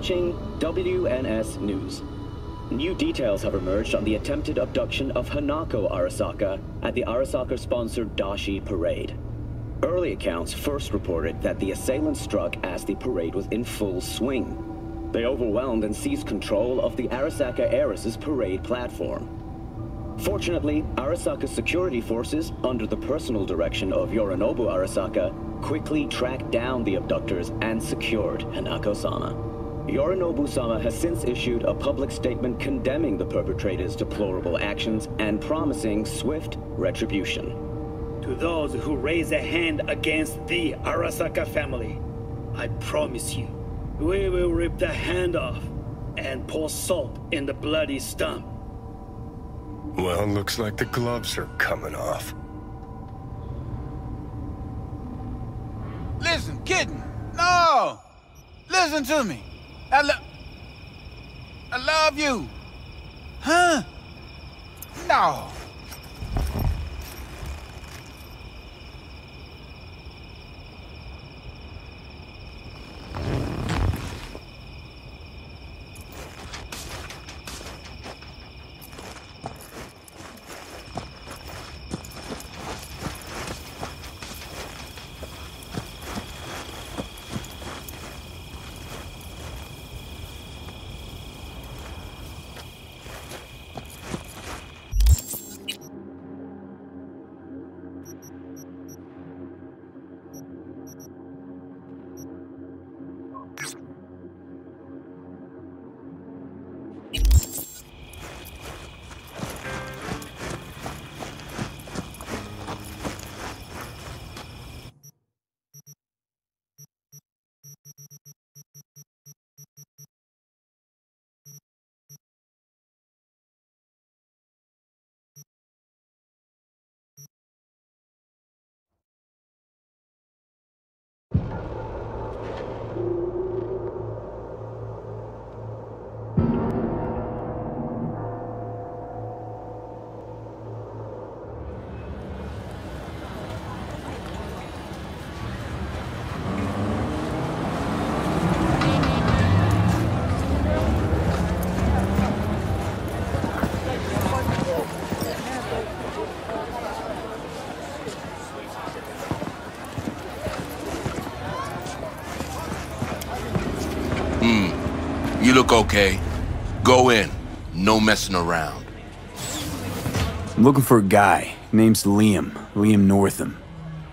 Watching WNS News. New details have emerged on the attempted abduction of Hanako Arasaka at the Arasaka-sponsored Dashi Parade. Early accounts first reported that the assailants struck as the parade was in full swing. They overwhelmed and seized control of the Arasaka Heiress's parade platform. Fortunately, Arasaka's security forces, under the personal direction of Yorinobu Arasaka, quickly tracked down the abductors and secured Hanako-sama. Yorinobu-sama has since issued a public statement condemning the perpetrators' deplorable actions and promising swift retribution. To those who raise a hand against the Arasaka family, I promise you, we will rip the hand off and pour salt in the bloody stump. Well, looks like the gloves are coming off. Listen, kitten. No! Listen to me. I love... I love you. Huh? No. Look okay. Go in. No messing around. I'm looking for a guy. Name's Liam. Liam Northam.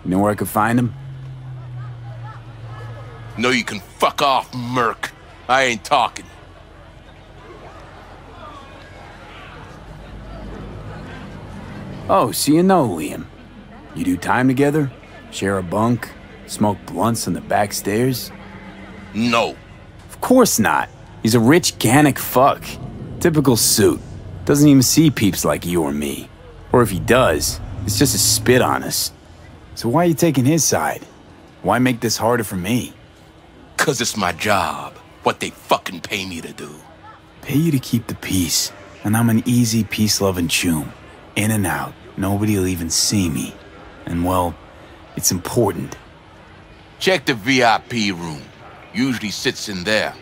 You know where I could find him? No, you can fuck off, Merc. I ain't talking. Oh, so you know Liam. You do time together? Share a bunk? Smoke blunts on the back stairs? No. Of course not. He's a rich Gannic fuck. Typical suit. Doesn't even see peeps like you or me. Or if he does, it's just a spit on us. So why are you taking his side? Why make this harder for me? Cause it's my job. What they fucking pay me to do. Pay you to keep the peace, and I'm an easy peace-loving choom. In and out, nobody'll even see me. And well, it's important. Check the VIP room. Usually sits in there.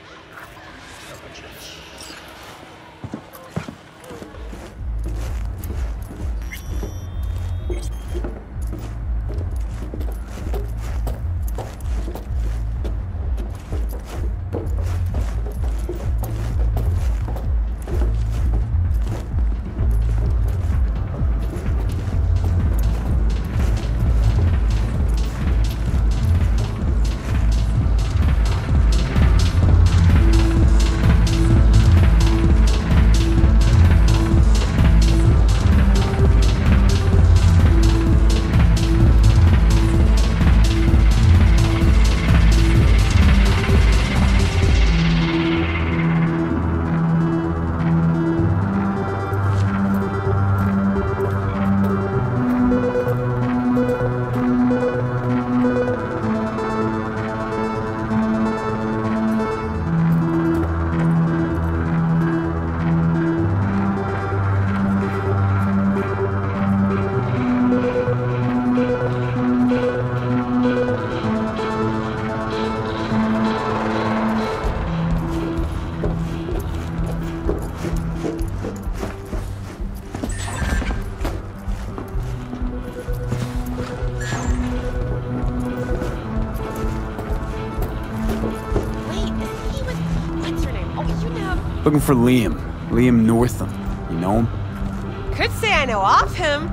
For Liam. Liam Northam. You know him? Could say I know of him.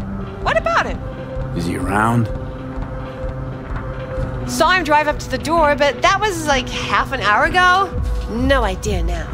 What about him? Is he around? Saw him drive up to the door, but that was like half an hour ago. No idea now.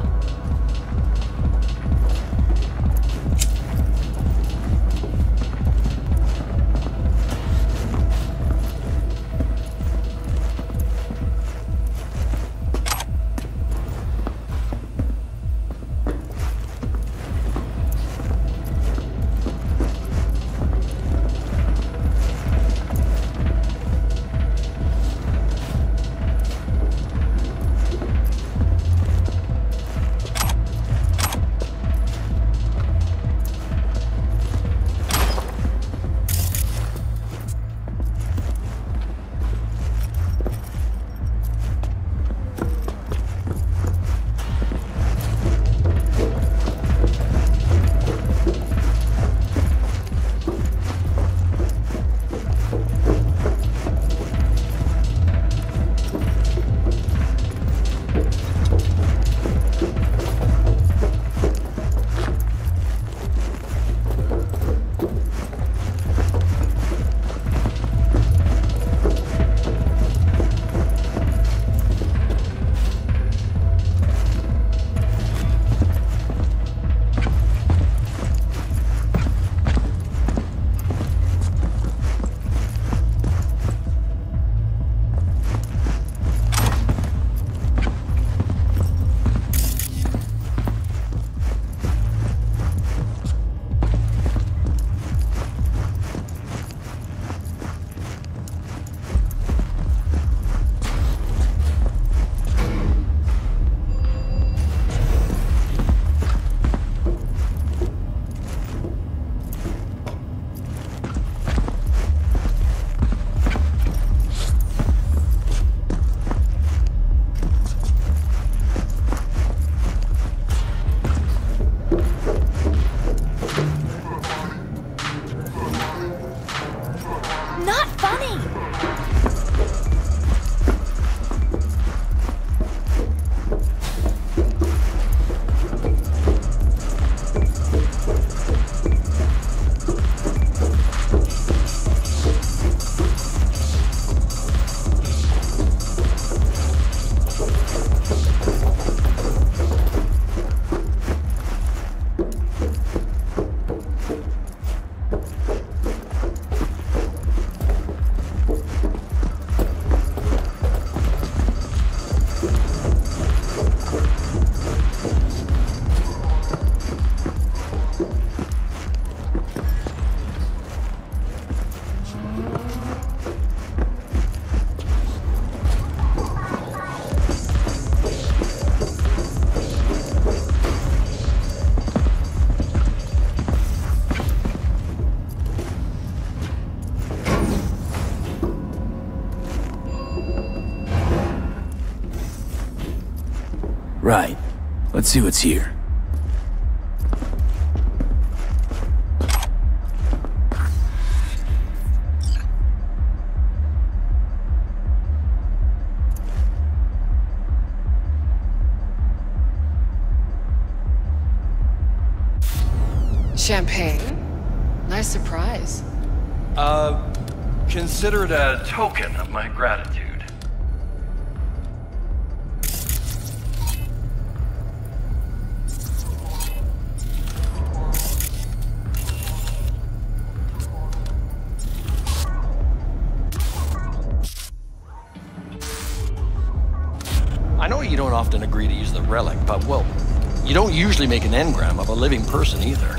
See what's here. Champagne? Nice surprise. Uh, consider it a token the relic, but well, you don't usually make an engram of a living person either.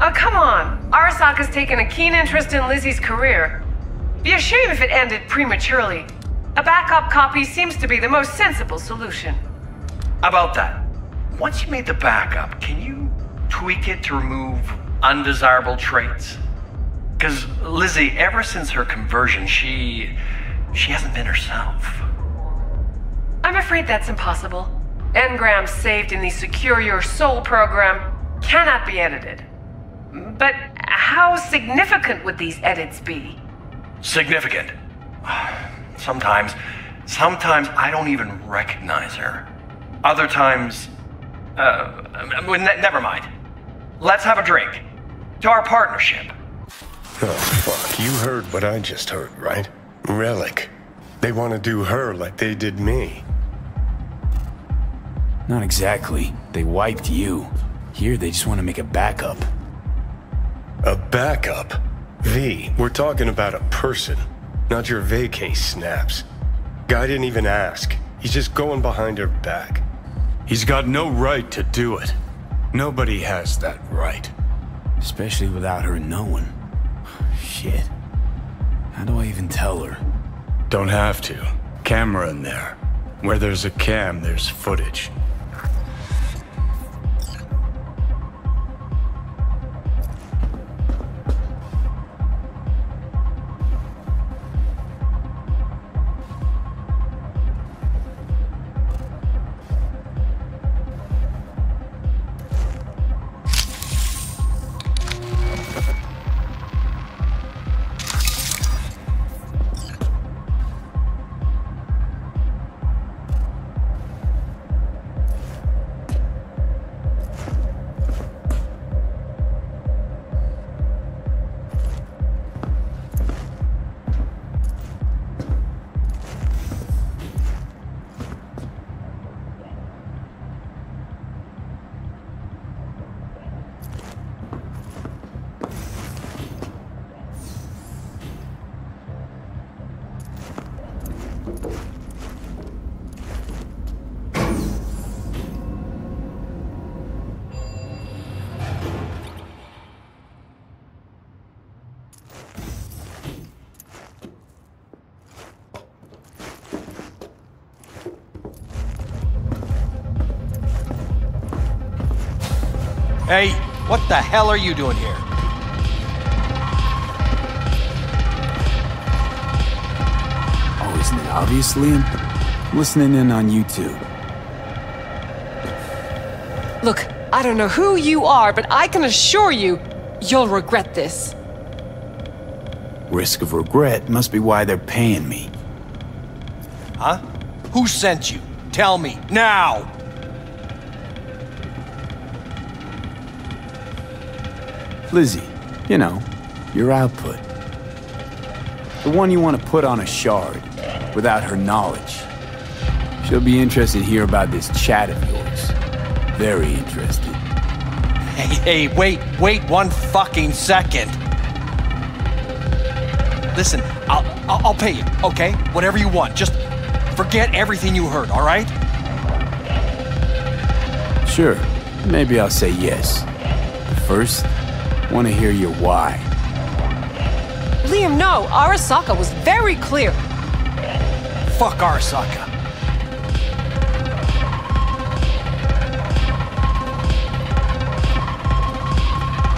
Oh, come on. Arasaka's taken a keen interest in Lizzy's career. Be a shame if it ended prematurely. A backup copy seems to be the most sensible solution. About that, once you made the backup, can you tweak it to remove undesirable traits? Because Lizzy, ever since her conversion, she. she hasn't been herself. I'm afraid that's impossible. Engrams saved in the Secure Your Soul program cannot be edited. But how significant would these edits be? Significant. Sometimes, sometimes I don't even recognize her. Other times, Uh, ne- never mind. Let's have a drink. To our partnership. Oh, fuck. You heard what I just heard, right? Relic. They want to do her like they did me. Not exactly. They wiped you. Here, they just want to make a backup. A backup? V, we're talking about a person, not your vacay snaps. Guy didn't even ask. He's just going behind her back. He's got no right to do it. Nobody has that right. Especially without her knowing. Shit. How do I even tell her? Don't have to. Camera in there. Where there's a cam, there's footage. The hell are you doing here? Oh, isn't it obvious, Liam? Listening in on YouTube. Look, I don't know who you are, but I can assure you, you'll regret this. Risk of regret must be why they're paying me. Huh? Who sent you? Tell me, now! Lizzy, you know, your output. The one you want to put on a shard, without her knowledge. She'll be interested to hear about this chat of yours. Very interested. Hey, hey, wait, wait one fucking second. Listen, I'll, I'll, I'll pay you, okay? Whatever you want. Just forget everything you heard, all right? Sure, maybe I'll say yes. But first, want to hear your why. Liam, no, Arasaka was very clear. Fuck Arasaka.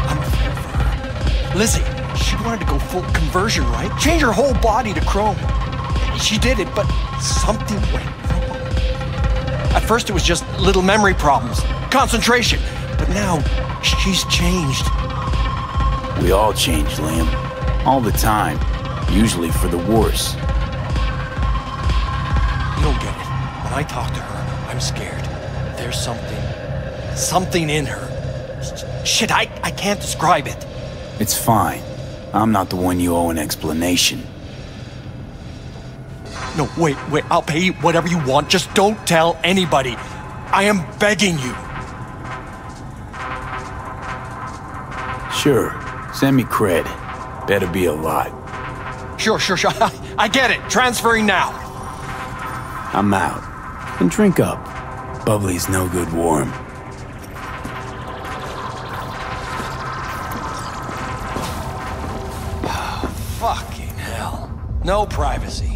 I'm afraid for her. Lizzy, she wanted to go full conversion, right? Change her whole body to chrome. She did it, but something went wrong. At first, it was just little memory problems, concentration. But now, she's changed. We all change, Liam. All the time. Usually for the worse. You don't get it. When I talk to her, I'm scared. There's something. something in her. Shit, I, I can't describe it. It's fine. I'm not the one you owe an explanation. No, wait, wait. I'll pay you whatever you want. Just don't tell anybody. I am begging you. Sure. Send me cred. Better be a lot. Sure, sure, sure. I get it. Transferring now. I'm out. And drink up. Bubbly's no good warm. Fucking hell. No privacy.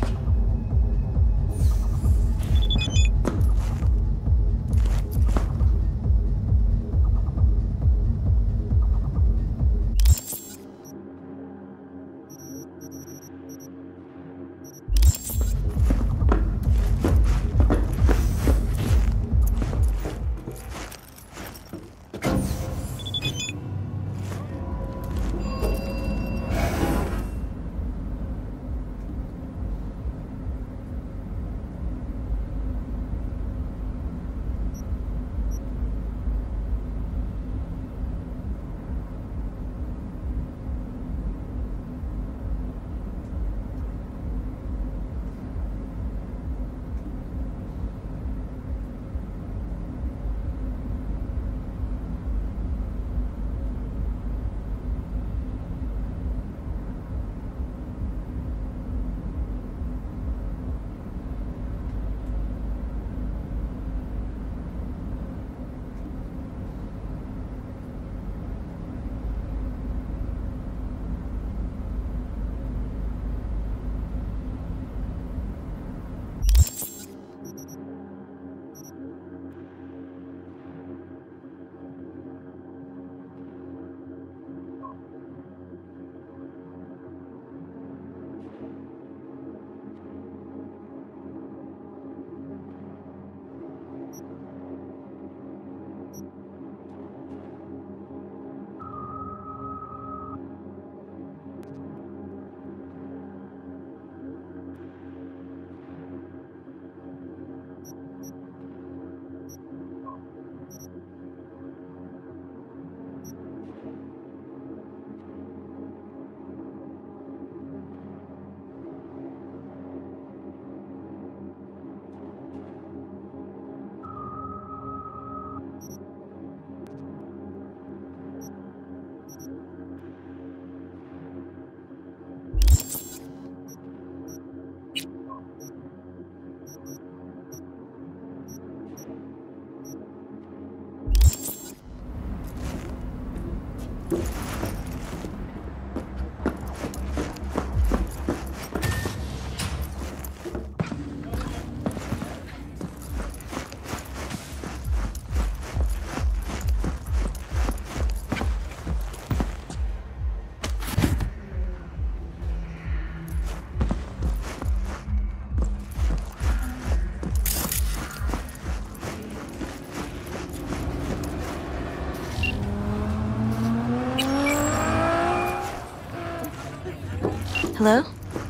Hello?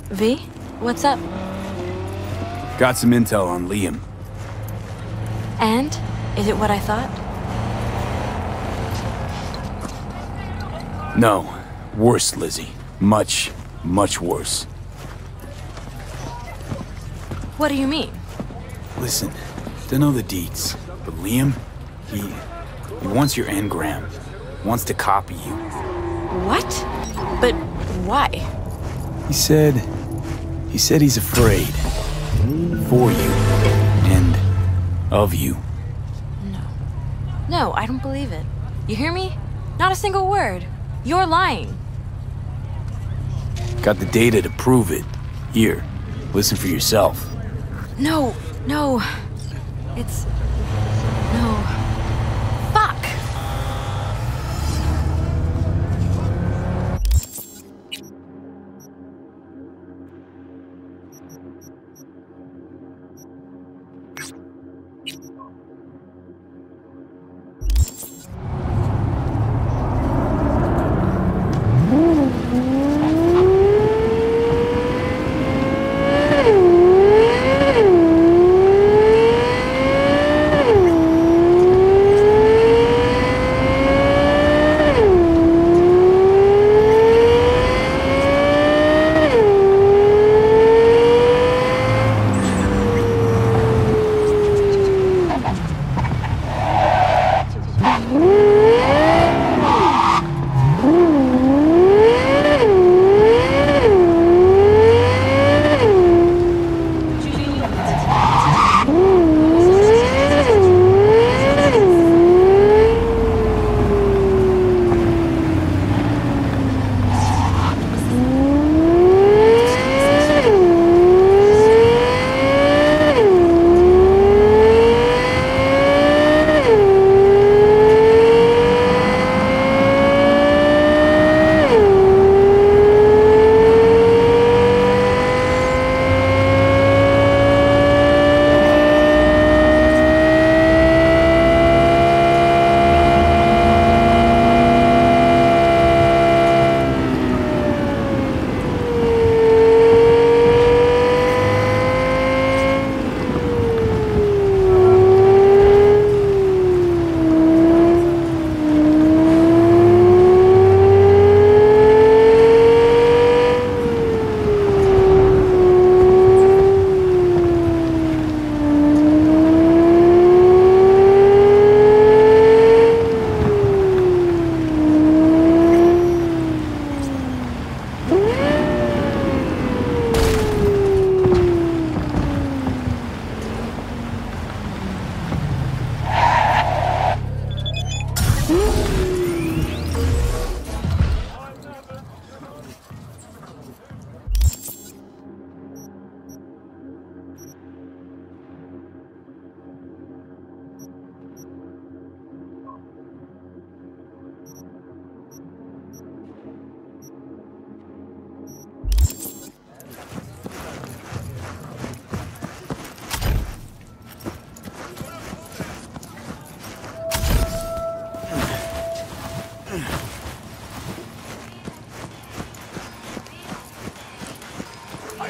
V? What's up? Got some intel on Liam. And? Is it what I thought? No. Worse, Lizzy. Much, much worse. What do you mean? Listen, don't know the deets, but Liam, he... he wants your engram. Wants to copy you. What? But why? He said... He said he's afraid. For you. And... of you. No, No, I don't believe it. You hear me? Not a single word. You're lying. Got the data to prove it. Here, listen for yourself. No, no. It's.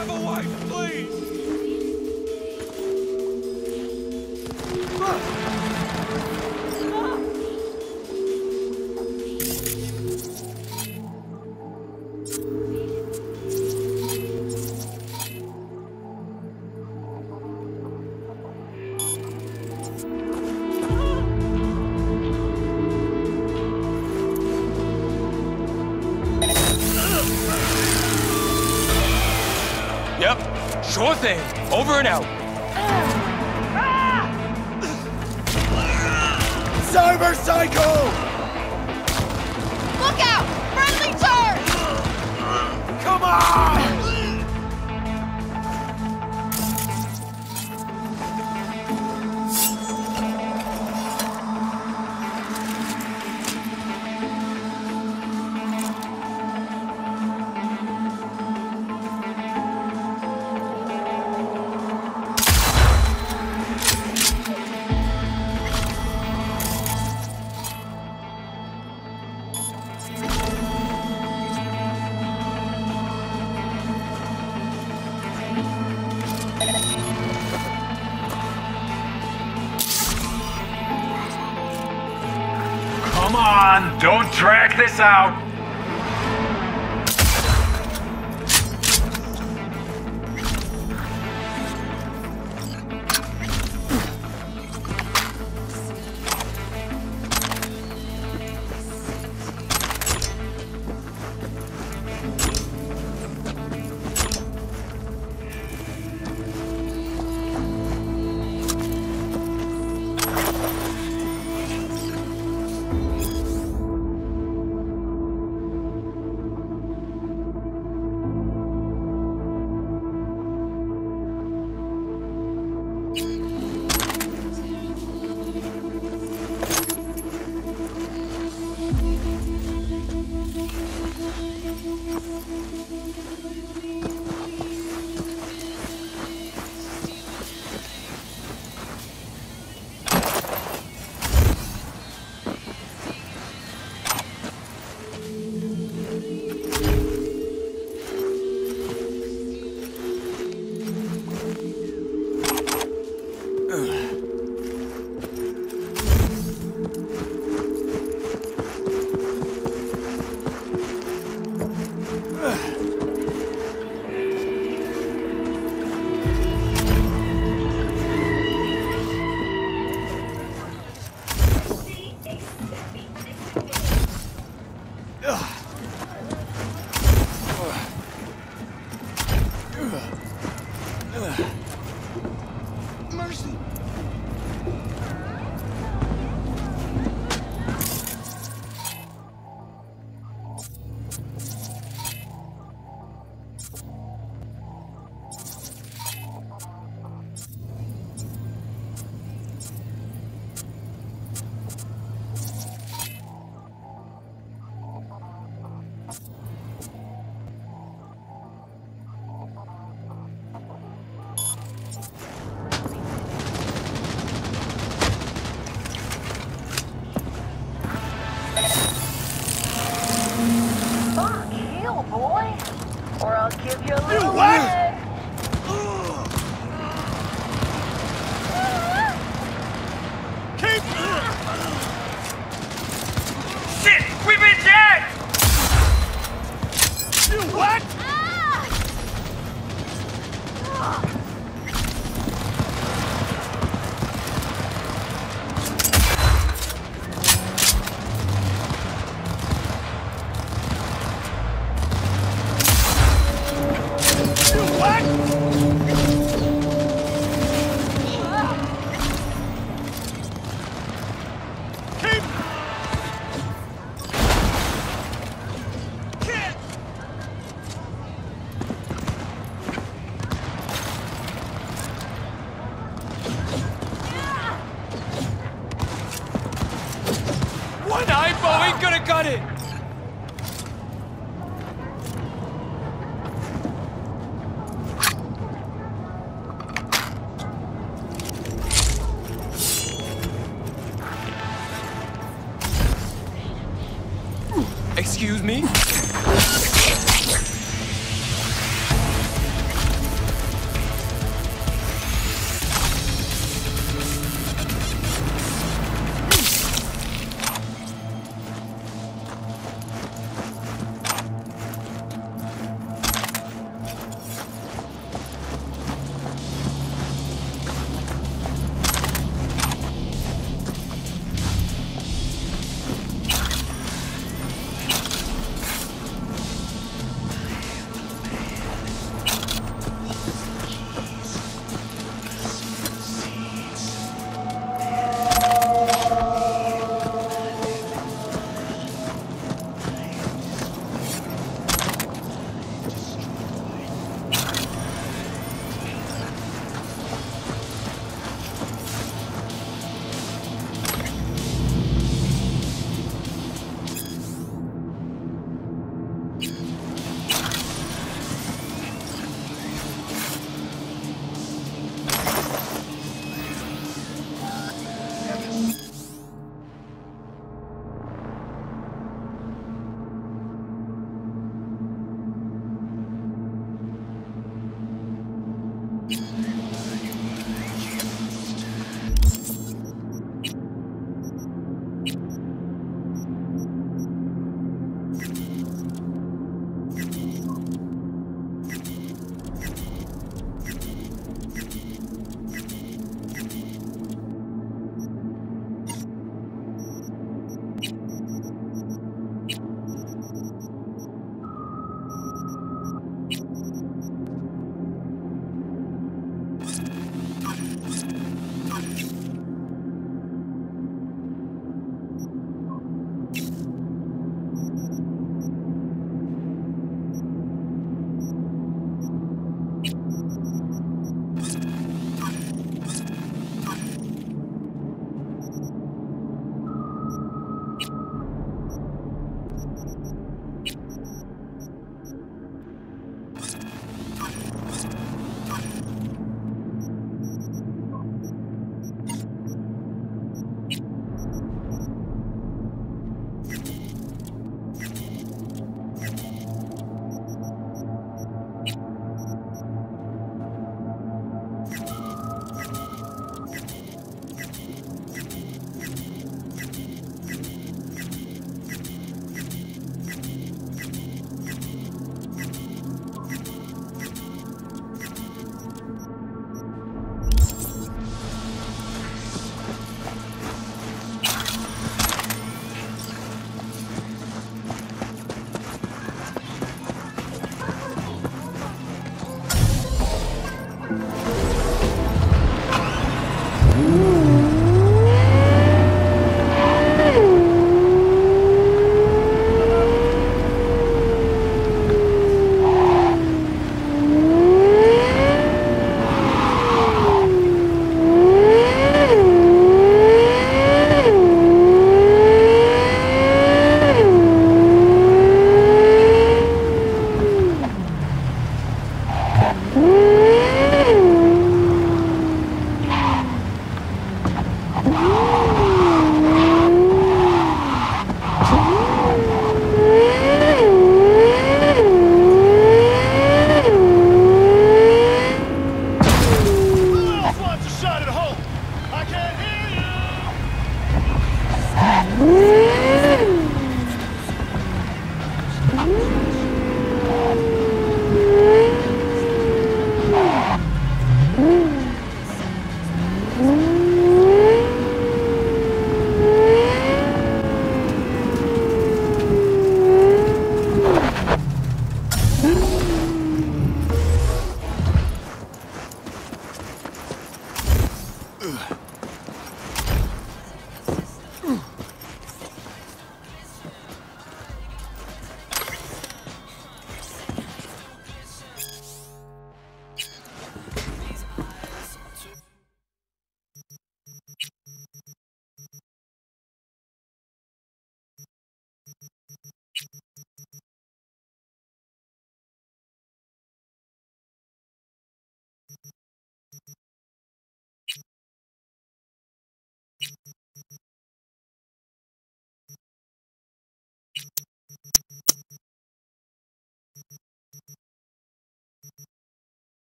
Have a wife, please! Over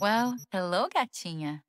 Well, hello, gatinha.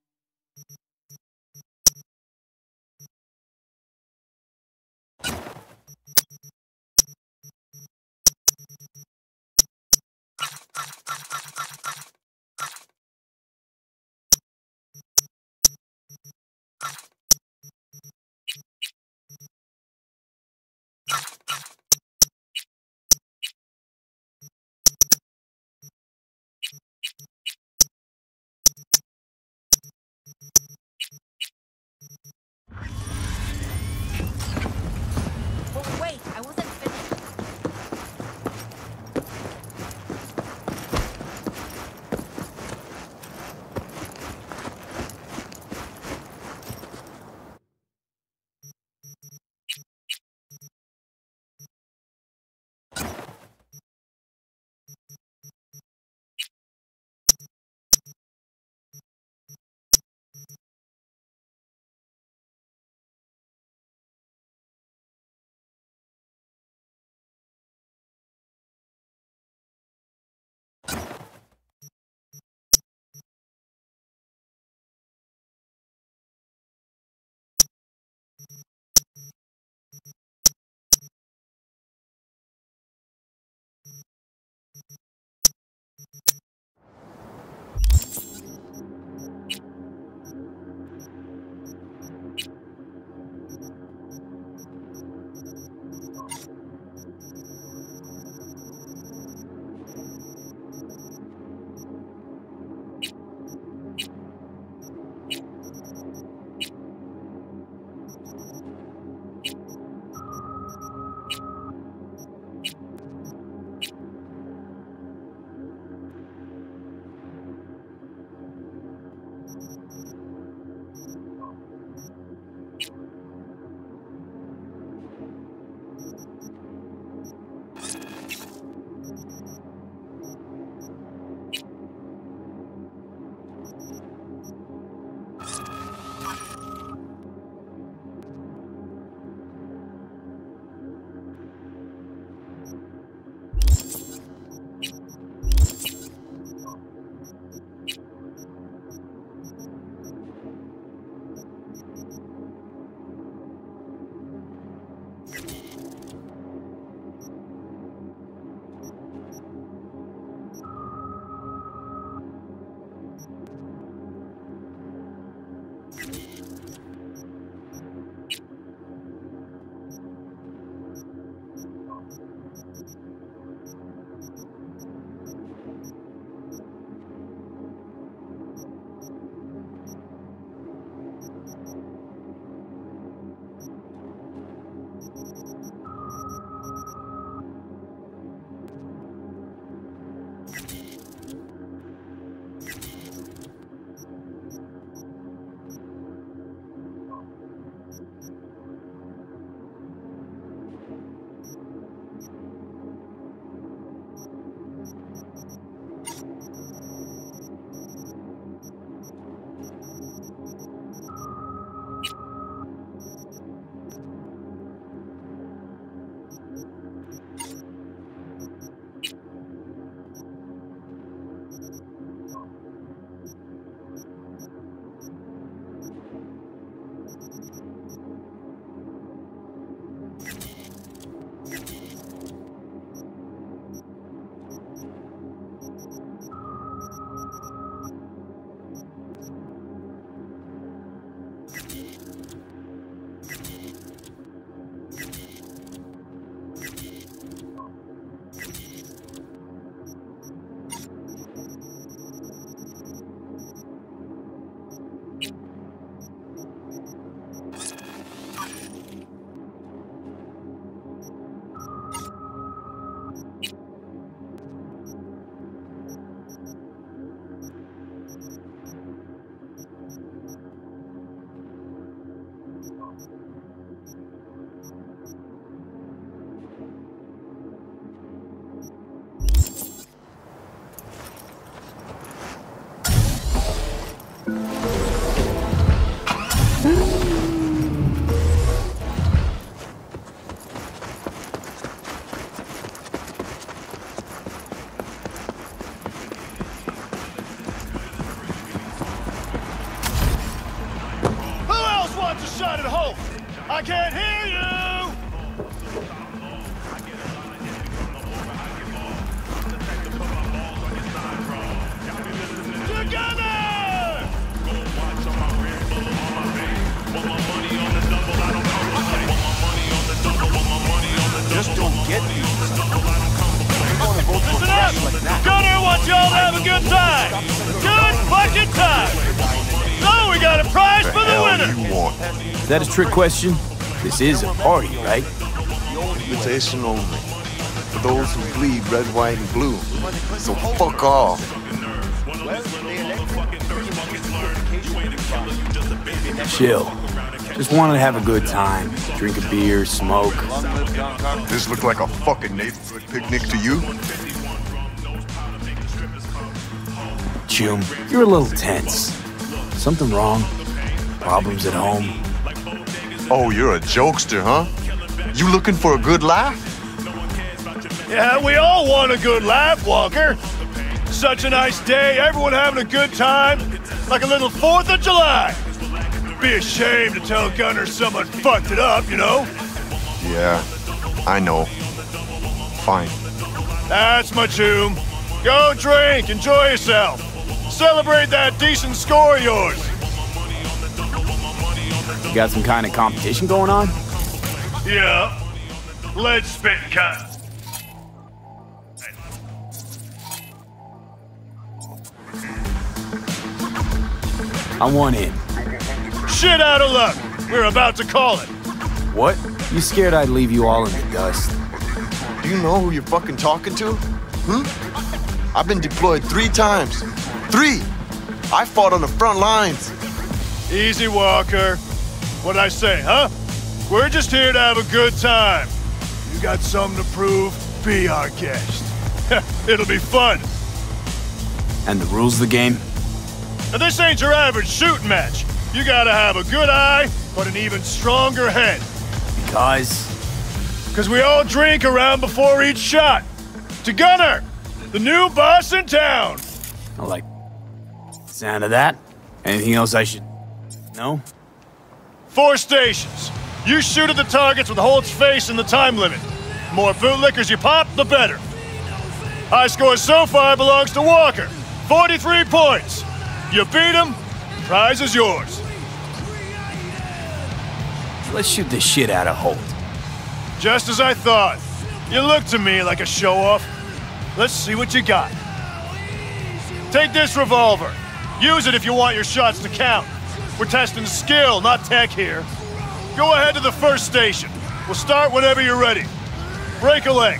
Listen up! Gunner wants y'all to have a good time! Good fucking time! So we got a prize for the winner! Is that a trick question? This is a party, right? Invitation only. For those who bleed red, white, and blue. So fuck off. Chill. Just wanted to have a good time. Drink a beer, smoke. This look like a fucking neighborhood picnic to you? Choom, you're a little tense. Something wrong? Problems at home? Oh, you're a jokester, huh? You looking for a good laugh? Yeah, we all want a good laugh, Walker. Such a nice day, everyone having a good time, like a little 4th of July. Be a shame to tell Gunner someone fucked it up, you know? Yeah, I know. Fine. That's my tune. Go drink, enjoy yourself. Celebrate that decent score of yours. You got some kind of competition going on? Yeah. Let's spit cut. I want in. Shit out of luck. We're about to call it. What? You scared I'd leave you all in the dust? Do you know who you're fucking talking to? Hmm? I've been deployed three times. Three! I fought on the front lines. Easy, Walker. What'd I say, huh? We're just here to have a good time. You got something to prove? Be our guest. It'll be fun. And the rules of the game? Now, this ain't your average shooting match. You gotta have a good eye, but an even stronger head. Because? Because we all drink around before each shot. To Gunner, the new boss in town. I like the sound of that. Anything else I should know? Four stations. You shoot at the targets with Holt's face in the time limit. The more bootlickers you pop, the better. High score so far belongs to Walker. 43 points. You beat him, prize is yours. Let's shoot the shit out of Holt. Just as I thought. You look to me like a show-off. Let's see what you got. Take this revolver. Use it if you want your shots to count. We're testing skill, not tech here. Go ahead to the first station. We'll start whenever you're ready. Break a leg.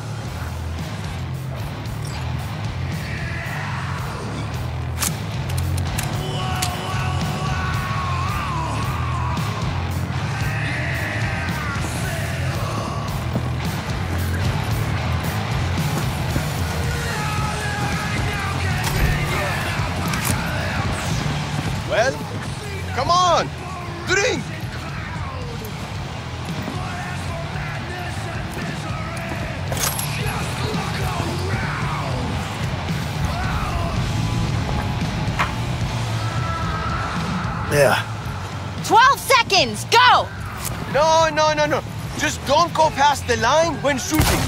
The line when shooting.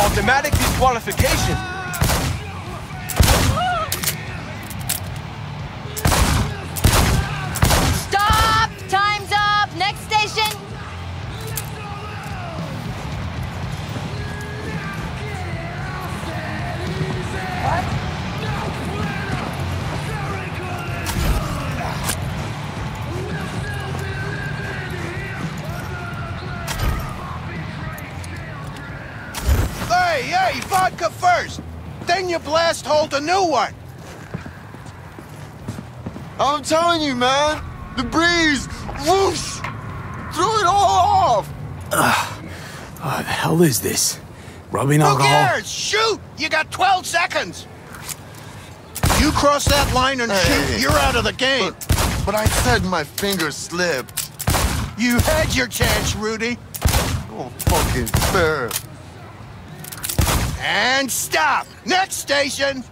Automatic disqualification. A new one. I'm telling you, man. The breeze, whoosh, threw it all off. Ugh. What the hell is this? Rubbing Who alcohol? cares? Shoot! You got 12 seconds. You cross that line and shoot, you're out of the game. But, but I said my finger slipped. You had your chance, Rudy. Oh, fucking fair. And stop. Next station.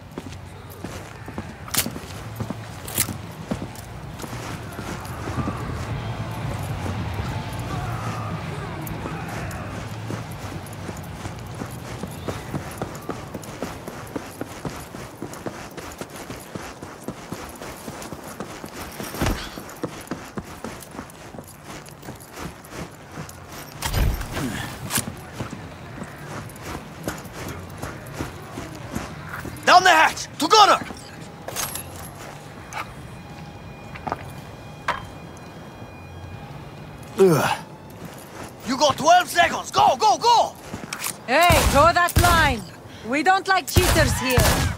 Down the hatch! To Gunner! Ugh. You got 12 seconds! Go, go, go! Hey, draw that line! We don't like cheaters here.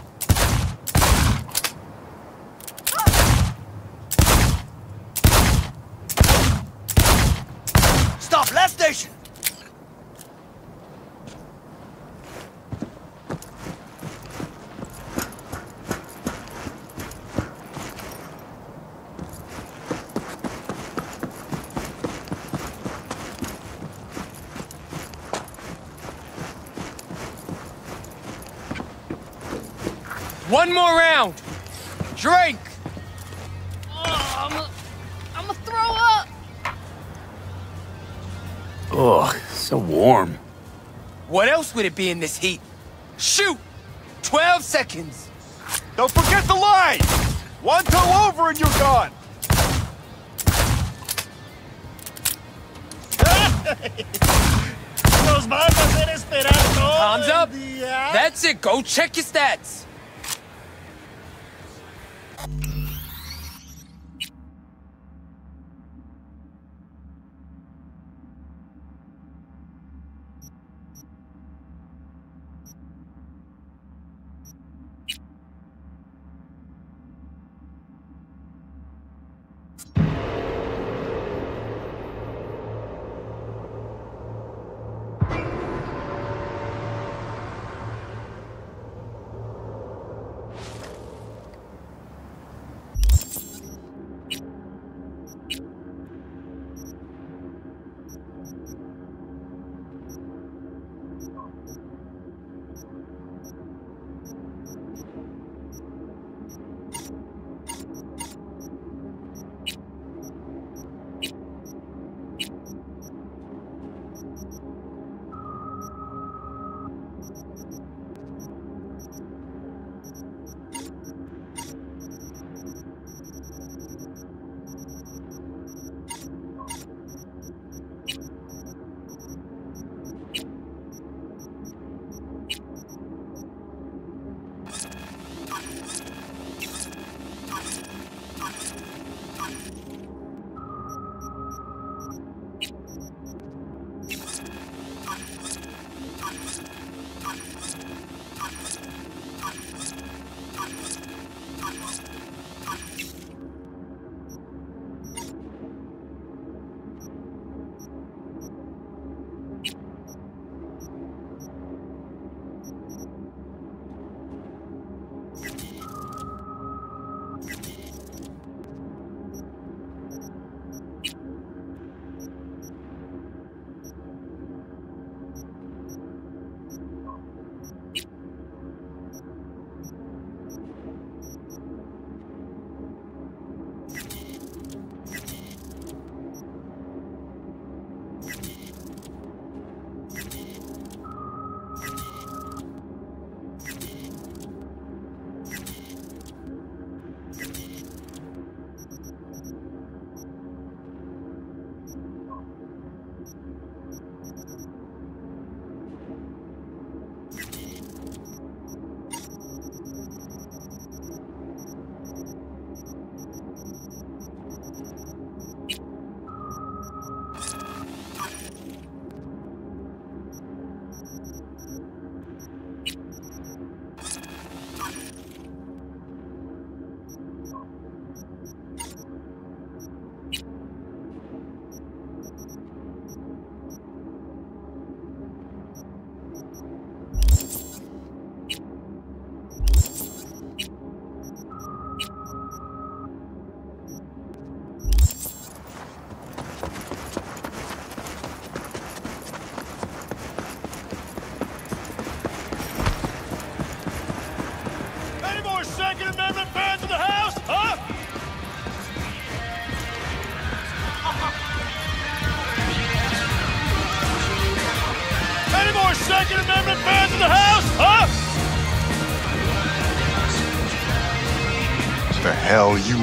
What would it be in this heat? Shoot! 12 seconds. Don't forget the line! One toe over and you're gone! Nos van a hacer esperar todo Time's el up. día. That's it. Go check your stats. Thank you.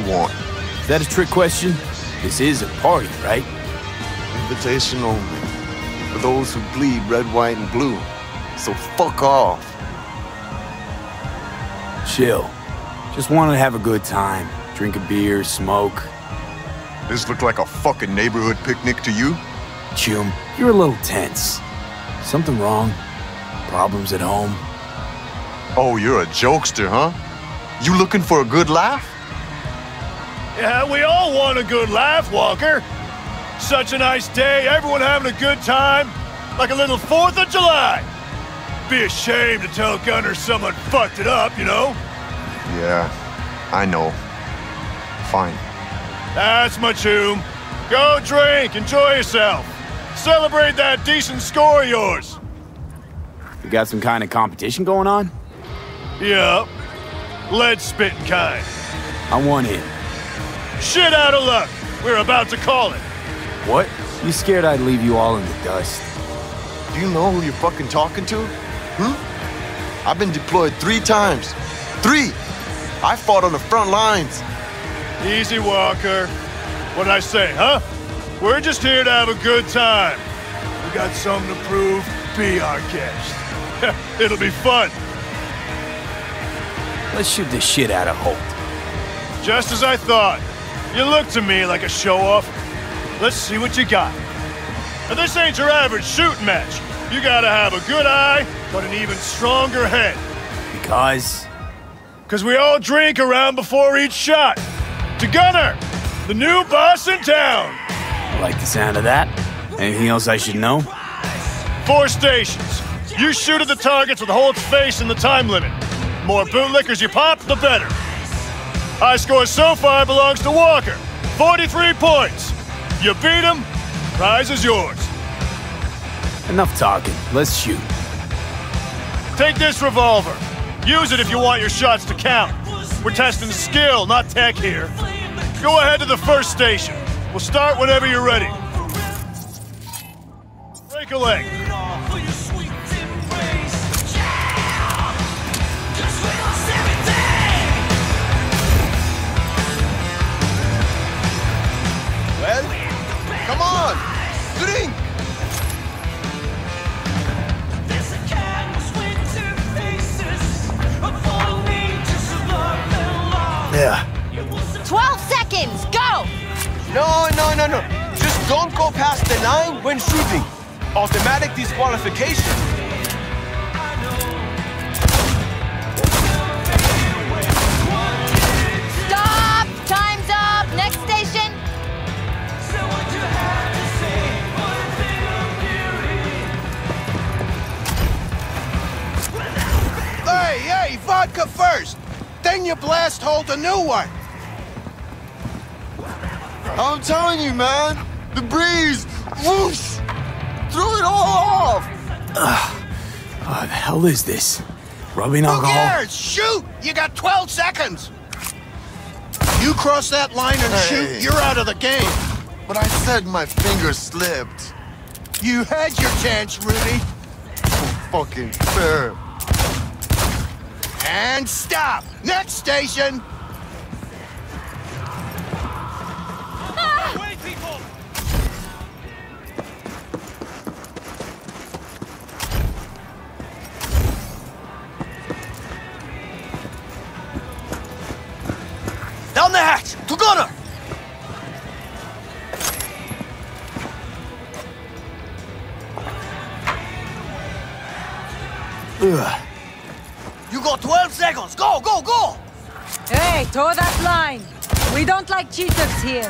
You want? Is that a trick question? This is a party, right? Invitation only. For those who bleed red, white, and blue. So fuck off. Chill. Just wanted to have a good time. Drink a beer, smoke. This looked like a fucking neighborhood picnic to you? Choom, you're a little tense. Something wrong? Problems at home? Oh, you're a jokester, huh? You looking for a good laugh? Yeah, we all want a good laugh, Walker. Such a nice day, everyone having a good time. Like a little 4th of July. Be ashamed to tell Gunner someone fucked it up, you know? Yeah, I know. Fine. That's my tune. Go drink, enjoy yourself. Celebrate that decent score of yours. You got some kind of competition going on? Yep. Lead spitting kind. I want in. Shit out of luck. We're about to call it. What? You scared I'd leave you all in the dust? Do you know who you're fucking talking to? Hmm? I've been deployed three times. Three! I fought on the front lines. Easy, Walker. What'd I say, huh? We're just here to have a good time. We got something to prove. Be our guest. It'll be fun. Let's shoot the shit out of Holt. Just as I thought. You look to me like a show-off. Let's see what you got. Now, this ain't your average shooting match. You gotta have a good eye, but an even stronger head. Because? Because we all drink around before each shot. To Gunner, the new boss in town. I like the sound of that? Anything else I should know? Four stations. You shoot at the targets with Holt's face in the time limit. More bootlickers you pop, the better. High score so far belongs to Walker. 43 points. You beat him, prize is yours. Enough talking. Let's shoot. Take this revolver. Use it if you want your shots to count. We're testing skill, not tech here. Go ahead to the first station. We'll start whenever you're ready. Break a leg. Come on, drink. Yeah. 12 seconds, go! No, no, no, no. Just don't go past the line when shooting. Automatic disqualification. Vodka first. Then you blast Holt a new one. I'm telling you, man. The breeze, whoosh, threw it all off. Ugh. What the hell is this? Rubbing Who alcohol? cares? Shoot! You got 12 seconds. You cross that line and Hey. shoot, you're out of the game. But I said my finger slipped. You had your chance, Rudy. Fucking fair. And stop. Next station. Down the hatch! To Gunner! Ugh. You got 12 seconds! Go, go, go! Hey, toe that line. We don't like cheaters here.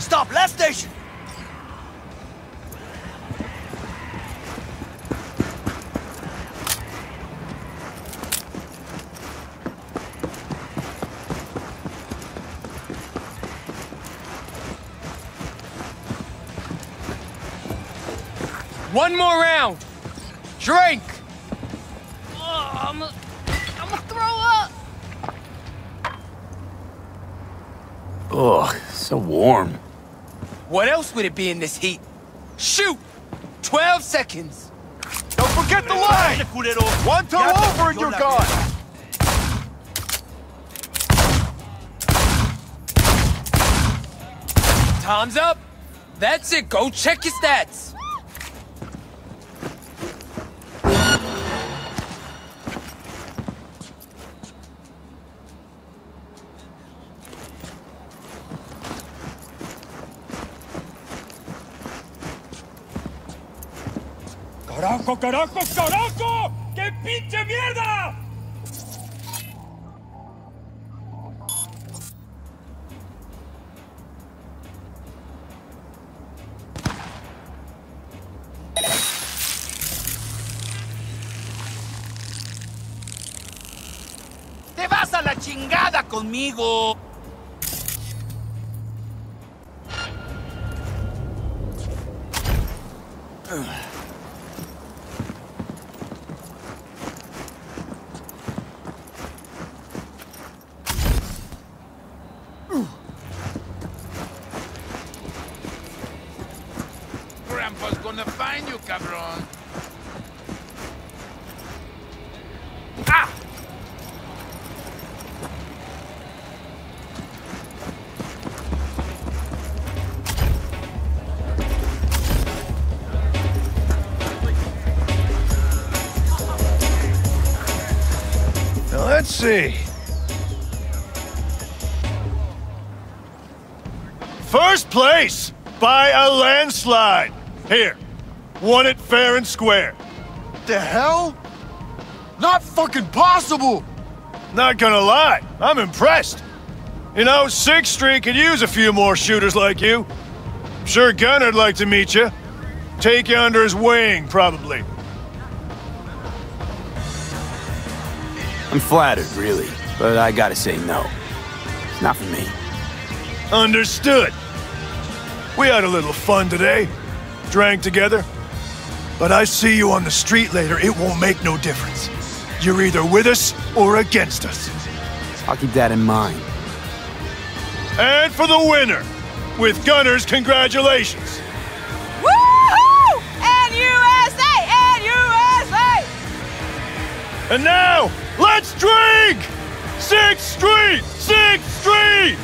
Stop, last station! One more round. Drink. Oh, I'm gonna I'm gonna throw up! Ugh, so warm. What else would it be in this heat? Shoot! 12 seconds. Don't forget the line! One toe over and you're gone! Time's up. That's it. Go check your stats. ¡Carajo, carajo, carajo! ¡Qué pinche mierda! ¡Te vas a la chingada conmigo! Here, won it fair and square. The hell? Not fucking possible! Not gonna lie, I'm impressed. You know, Sixth Street could use a few more shooters like you. Sure Gunner'd like to meet you. Take you under his wing, probably. I'm flattered, really, but I gotta say no. It's not for me. Understood. We had a little fun today. Drank together. But I see you on the street later, it won't make no difference. You're either with us or against us. I'll keep that in mind. And for the winner, with Gunners, congratulations. Woohoo! And USA! And USA! And now, let's drink! Sixth Street! Sixth Street!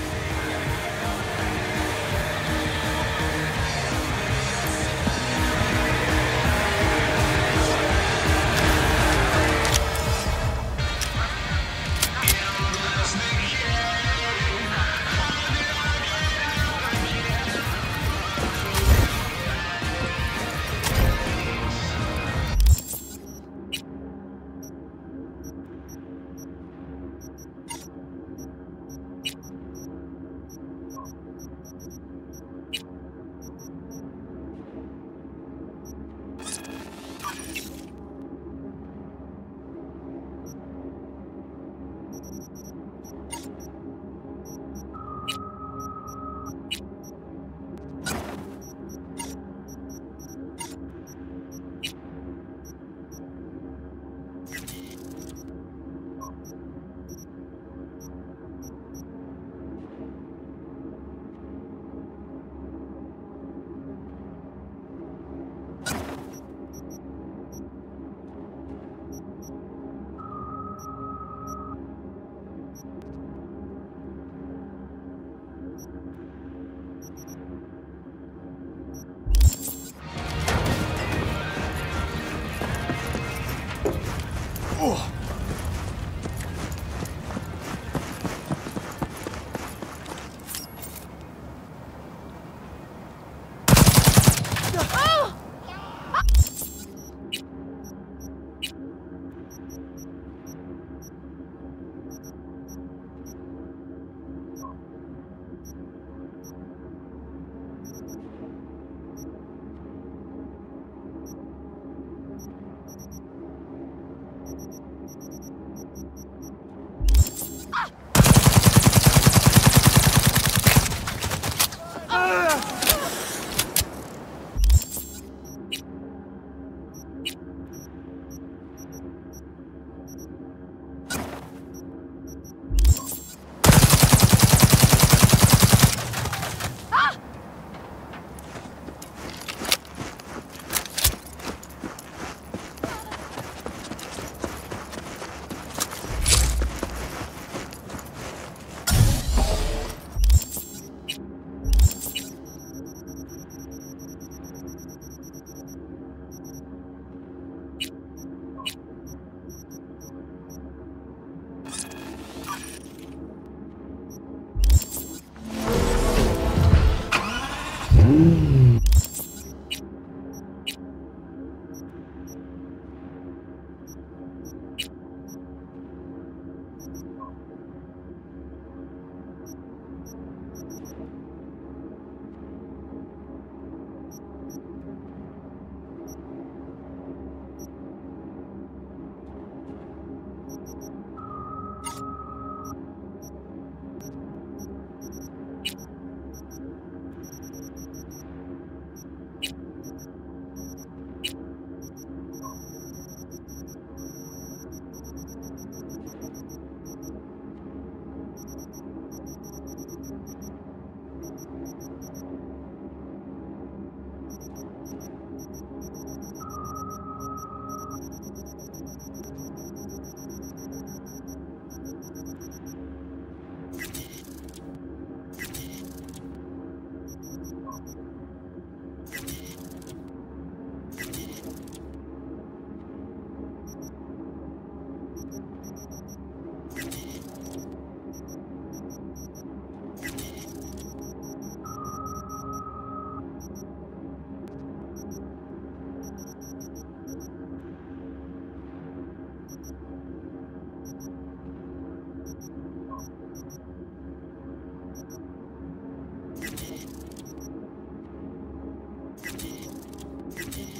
V,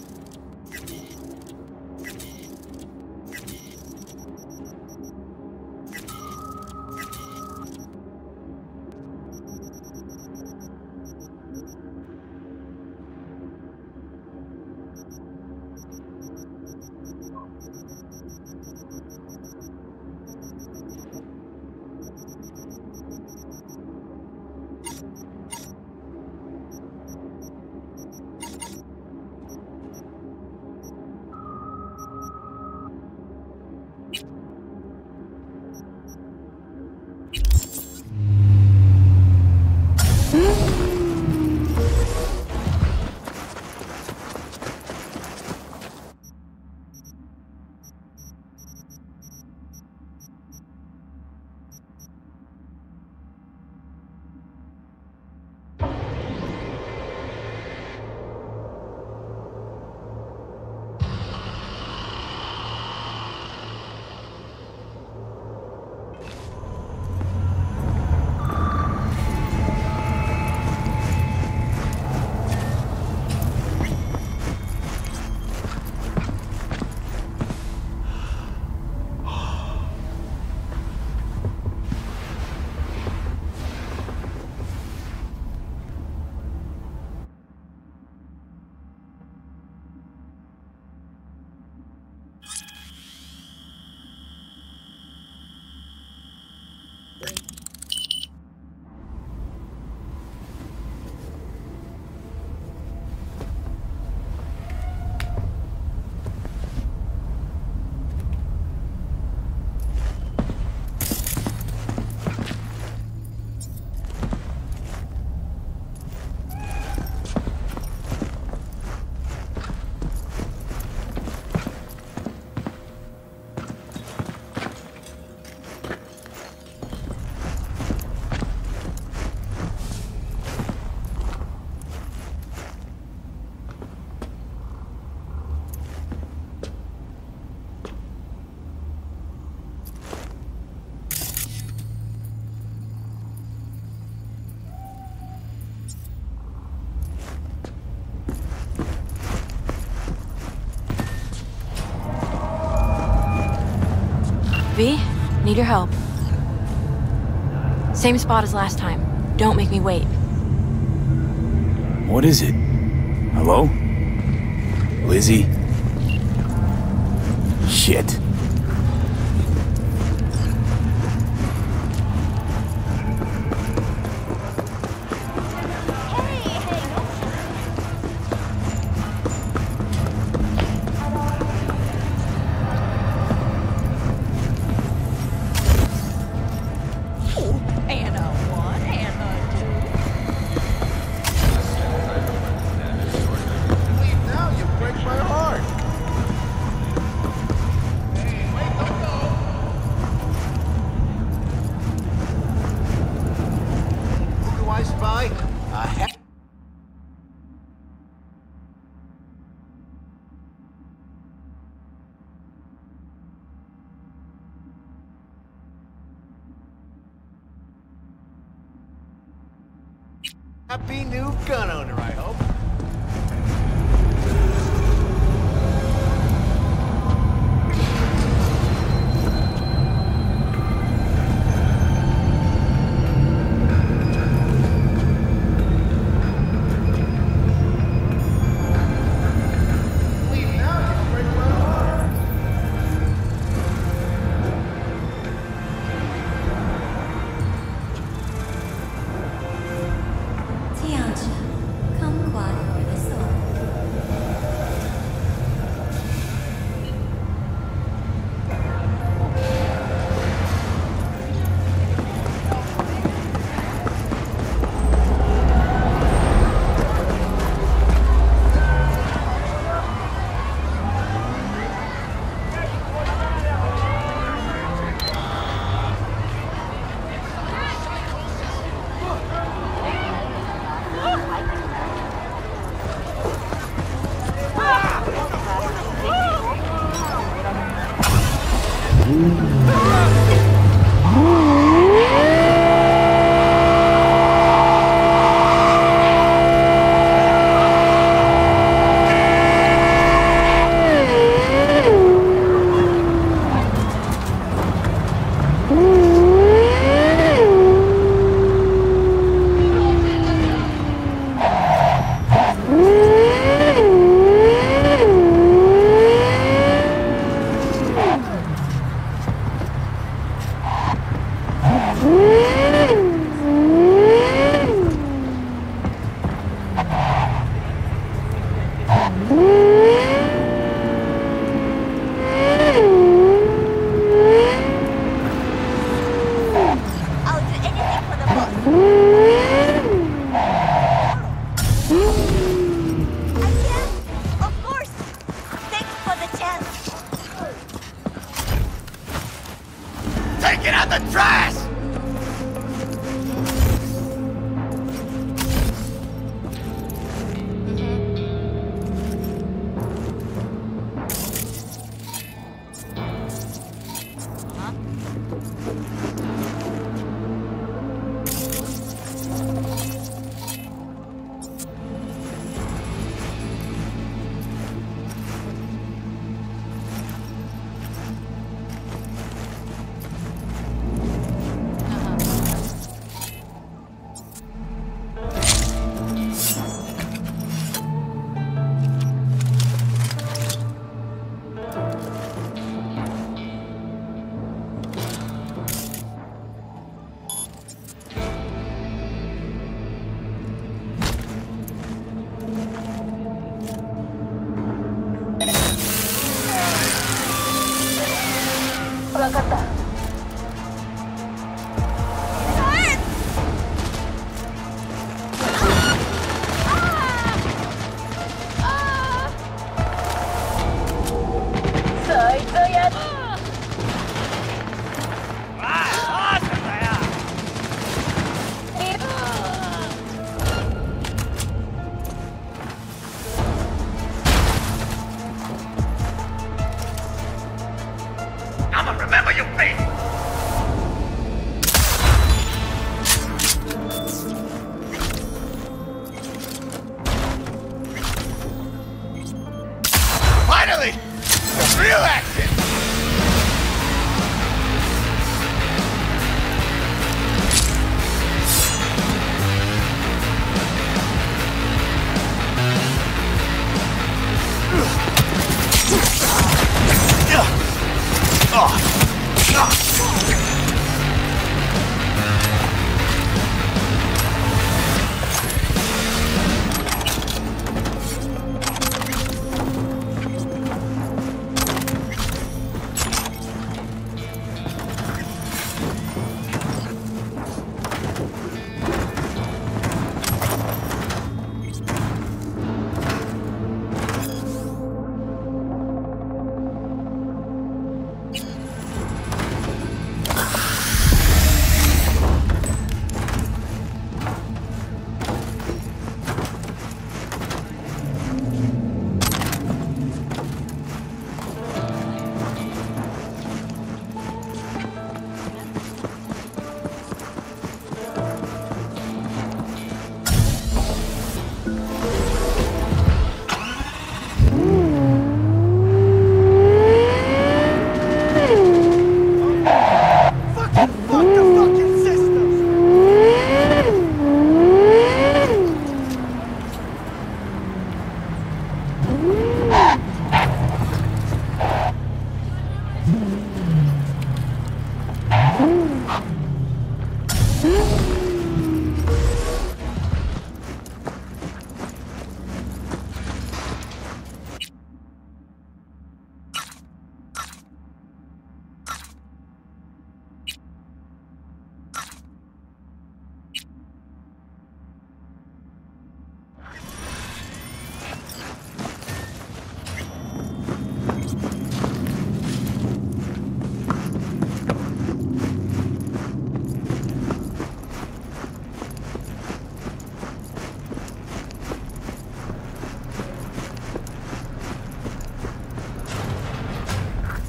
need your help. Same spot as last time. Don't make me wait. What is it? Hello? Lizzy?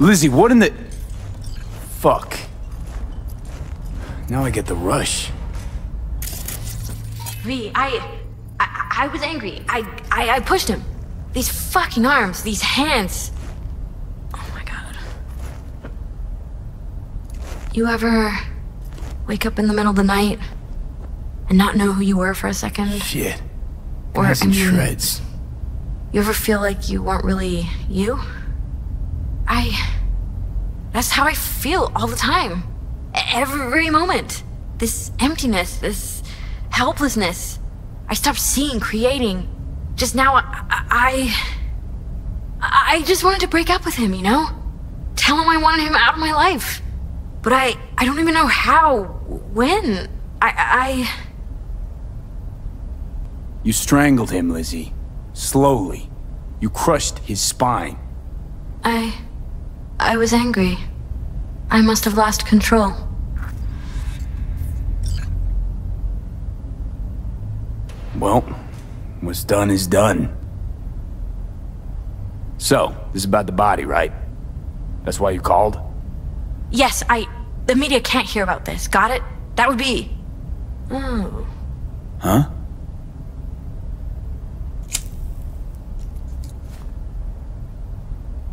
Lizzy, what in the... Fuck. Now I get the rush. V, I, I, I was angry. I, I, I pushed him. These fucking arms, these hands. Oh my god. You ever wake up in the middle of the night and not know who you were for a second? Shit. Or I mean, shreds. You ever feel like you weren't really you? I. That's how I feel all the time. Every moment. This emptiness, this helplessness. I stopped seeing, creating. Just now, I. I, I just wanted to break up with him, you know? Tell him I wanted him out of my life. But I. I don't even know how. When. I. I. You strangled him, Lizzy. Slowly. You crushed his spine. I. I was angry. I must have lost control. Well, what's done is done. So, this is about the body, right? That's why you called? Yes, I. The media can't hear about this. Got it? That would be. Oh. Huh?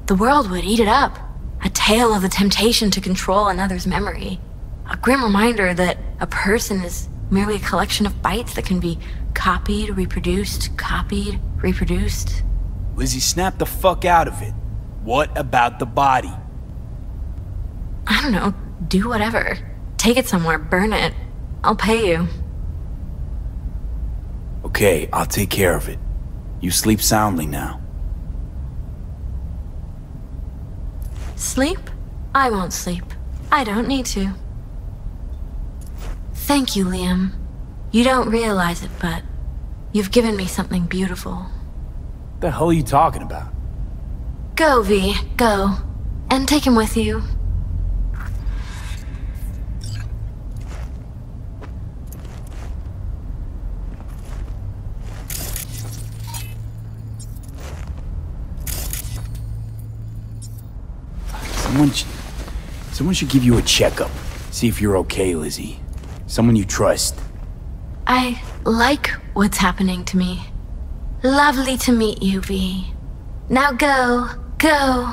The world would eat it up. A tale of the temptation to control another's memory. A grim reminder that a person is merely a collection of bytes that can be copied, reproduced, copied, reproduced. Lizzy, snap the fuck out of it. What about the body? I don't know. Do whatever. Take it somewhere, burn it. I'll pay you. Okay, I'll take care of it. You sleep soundly now. Sleep? I won't sleep. I don't need to. Thank you, Liam. You don't realize it, but you've given me something beautiful. What the hell are you talking about? Go, V, go. And take him with you. Someone, sh- someone should give you a checkup. See if you're okay, Lizzy. Someone you trust. I like what's happening to me. Lovely to meet you, V. Now go, go.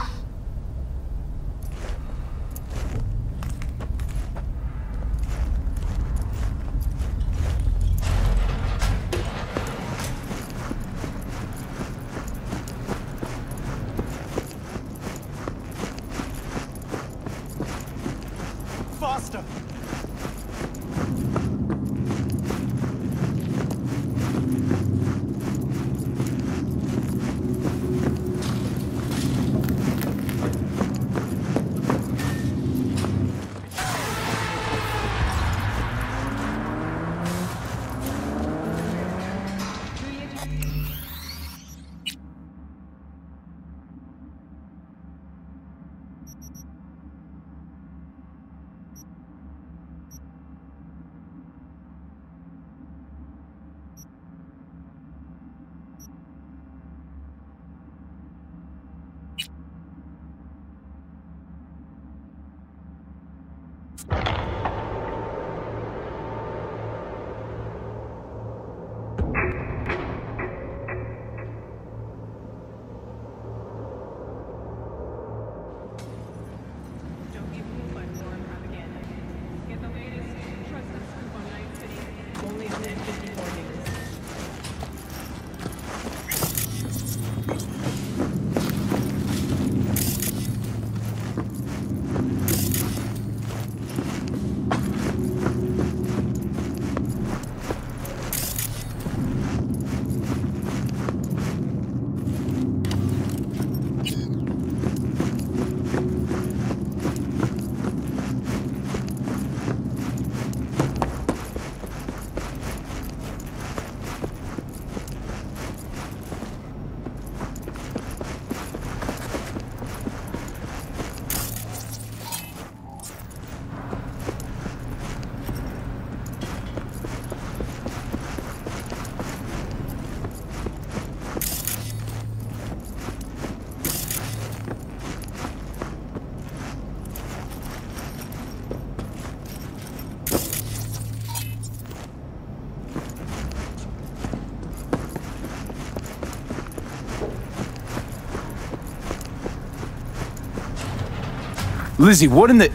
Lizzy, what in the...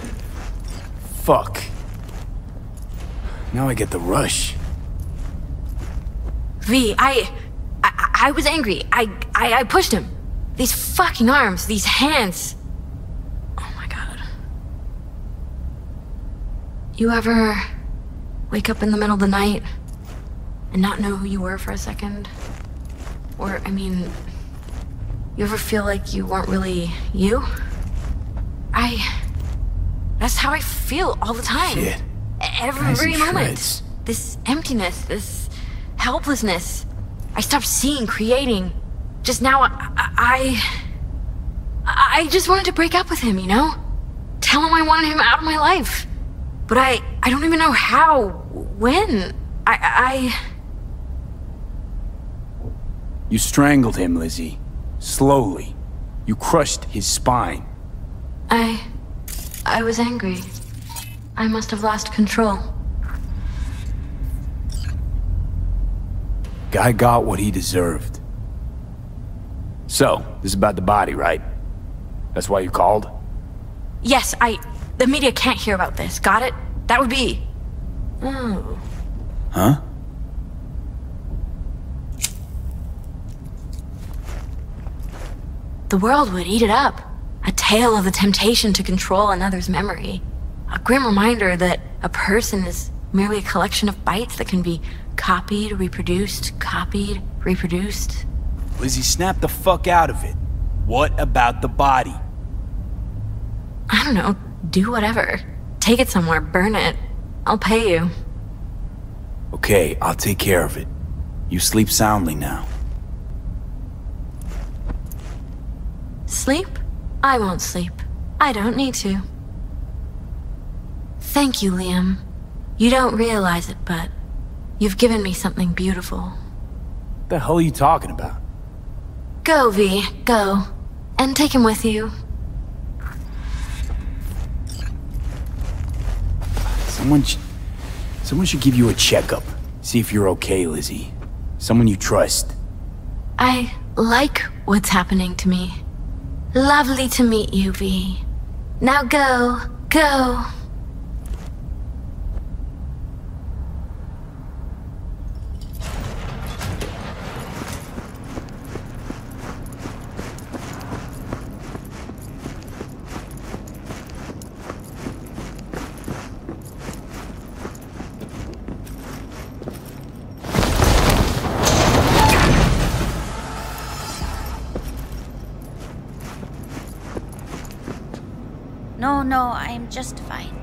Fuck. Now I get the rush. V, I, I, I was angry. I, I, I pushed him. These fucking arms, these hands. Oh my god. You ever wake up in the middle of the night and not know who you were for a second? Or, I mean, you ever feel like you weren't really you? I. How I feel all the time. Shit. Every moment. shreds. This emptiness, this helplessness. I stopped seeing, creating. Just now, I, I. I just wanted to break up with him, you know? Tell him I wanted him out of my life. But I. I don't even know how. When. I. I. You strangled him, Lizzy. Slowly. You crushed his spine. I. I was angry. I must have lost control. Guy got what he deserved. So, this is about the body, right? That's why you called? Yes, I. The media can't hear about this. Got it? That would be. Oh. Huh? The world would eat it up. Tale of the temptation to control another's memory. A grim reminder that a person is merely a collection of bytes that can be copied, reproduced, copied, reproduced. Lizzy, snap the fuck out of it. What about the body? I don't know, do whatever. Take it somewhere, burn it. I'll pay you. Okay, I'll take care of it. You sleep soundly now. Sleep? I won't sleep. I don't need to. Thank you, Liam. You don't realize it, but you've given me something beautiful. What the hell are you talking about? Go, V, go. And take him with you. Someone sh- Someone should give you a checkup. See if you're okay, Lizzy. Someone you trust. I like what's happening to me. Lovely to meet you, V. Now go, go. No, no, I'm just fine.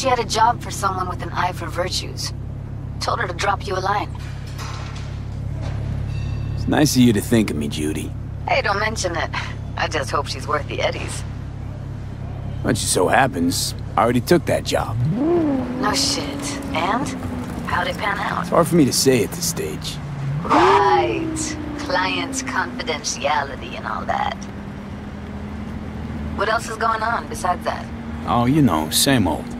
She had a job for someone with an eye for virtues. Told her to drop you a line. It's nice of you to think of me, Judy. Hey, don't mention it. I just hope she's worth the eddies. But it so happens, I already took that job. No shit. And? How'd it pan out? It's hard for me to say at this stage. Right. Client's confidentiality and all that. What else is going on besides that? Oh, you know, same old.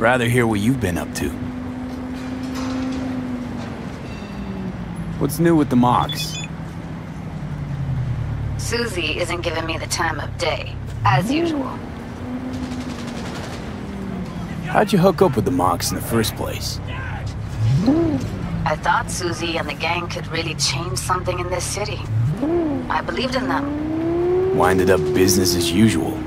Rather hear what you've been up to. What's new with the Mox? Susie isn't giving me the time of day, as usual. How'd you hook up with the Mox in the first place? I thought Susie and the gang could really change something in this city. I believed in them. Winded up business as usual.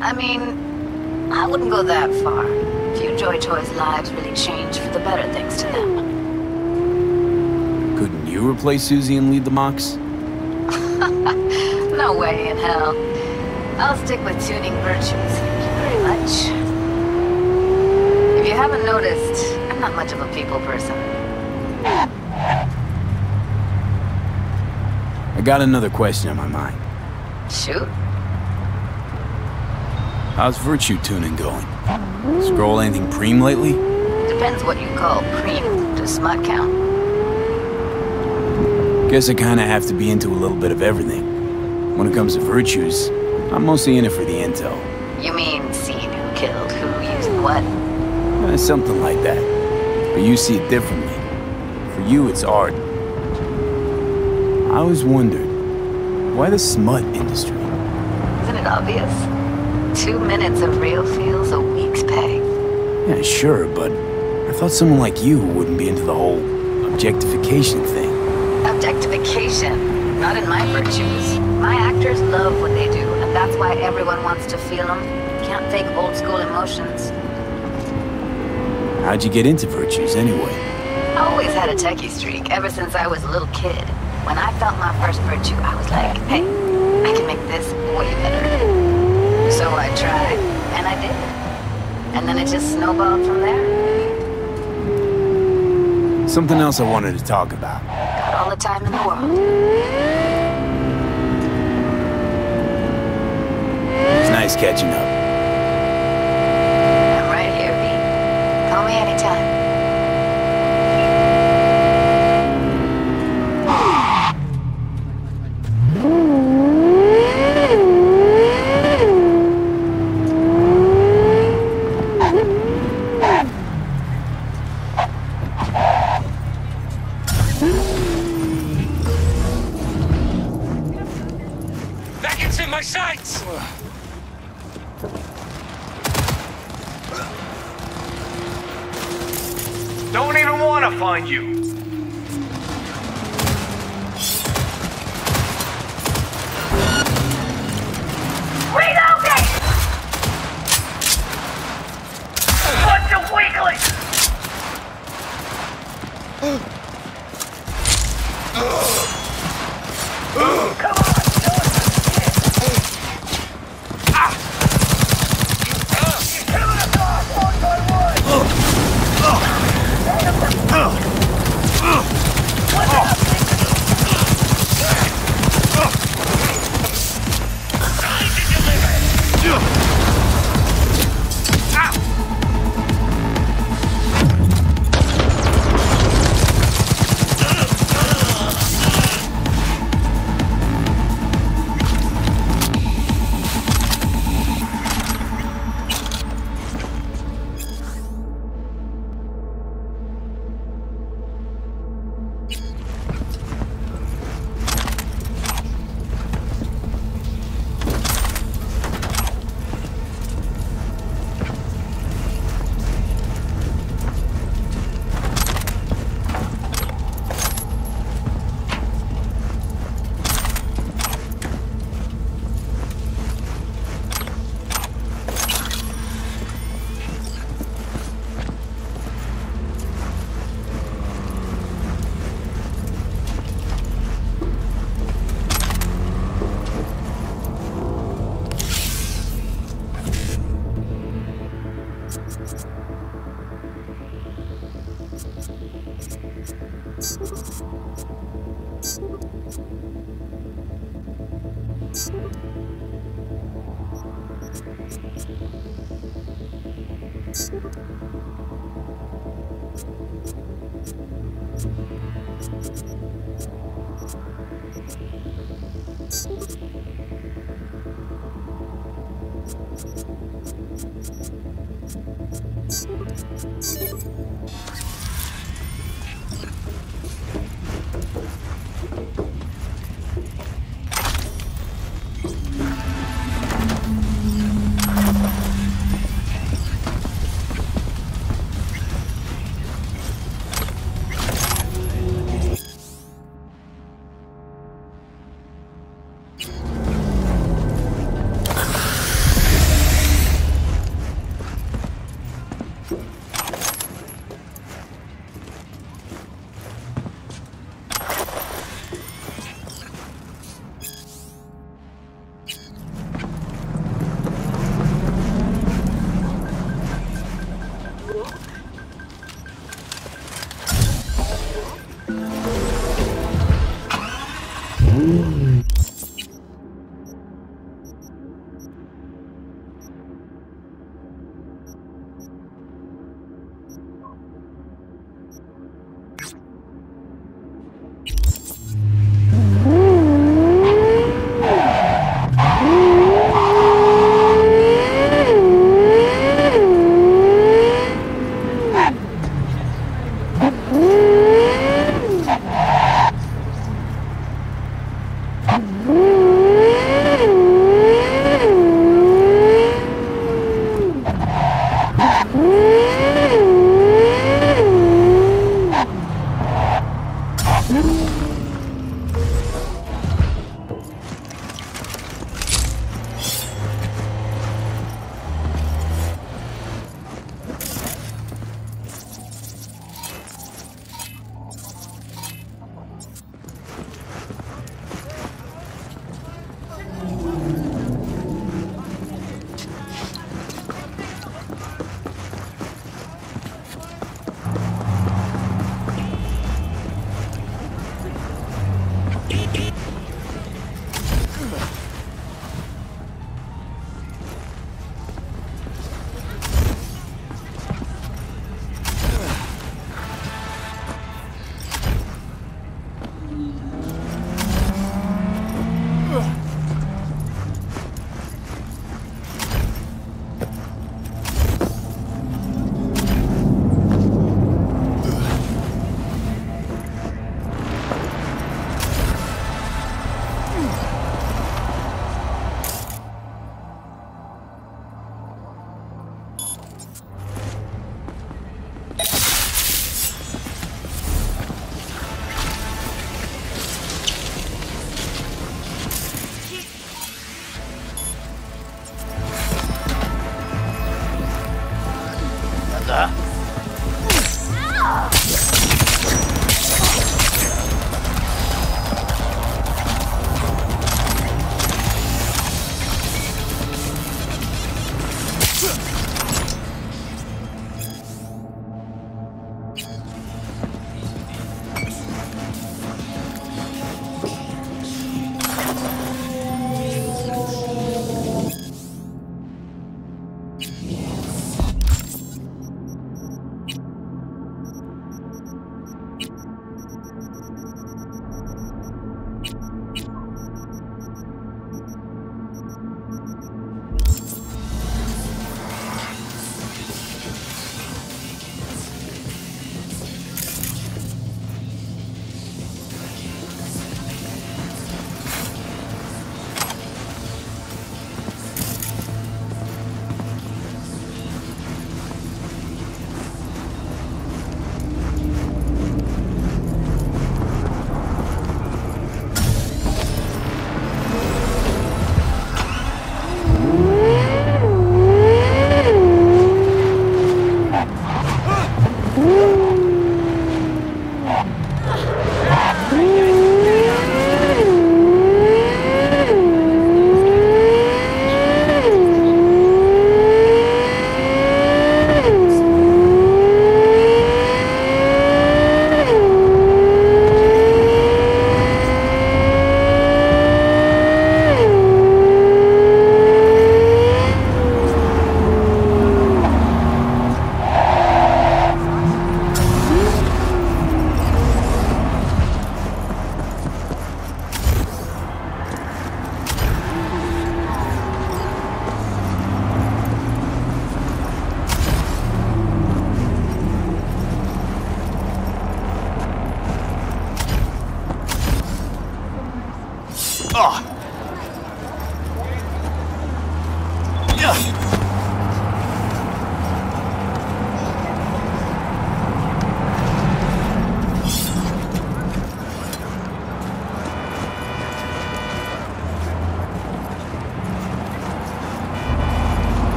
I mean, I wouldn't go that far. Joy Toys' lives really change for the better thanks to them. Couldn't you replace Susie and lead the Mox? no way in hell. I'll stick with tuning virtues. Thank you very much. If you haven't noticed, I'm not much of a people person. I got another question on my mind. Shoot. How's virtue tuning going? Scroll anything preem lately? Depends what you call preem. Does smut count? Guess I kinda have to be into a little bit of everything. When it comes to virtues, I'm mostly in it for the intel. You mean seeing who killed who used what? Eh, something like that. But you see it differently. For you, it's art. I always wondered, why the smut industry? Isn't it obvious? Two minutes of real feels a week's pay. Yeah, sure, but I thought someone like you wouldn't be into the whole objectification thing. Objectification. Not in my virtues. My actors love what they do, and that's why everyone wants to feel them. Can't fake old school emotions. How'd you get into virtues anyway? I always had a techie streak ever since I was a little kid. When I felt my first virtue, I was like, hey, I can make this way better. So I tried, and I did. And then it just snowballed from there. Something else I wanted to talk about. Got all the time in the world. It's nice catching up.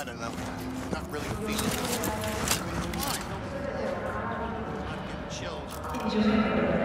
I don't know. Not really feeling it. Fine. I'm getting chills.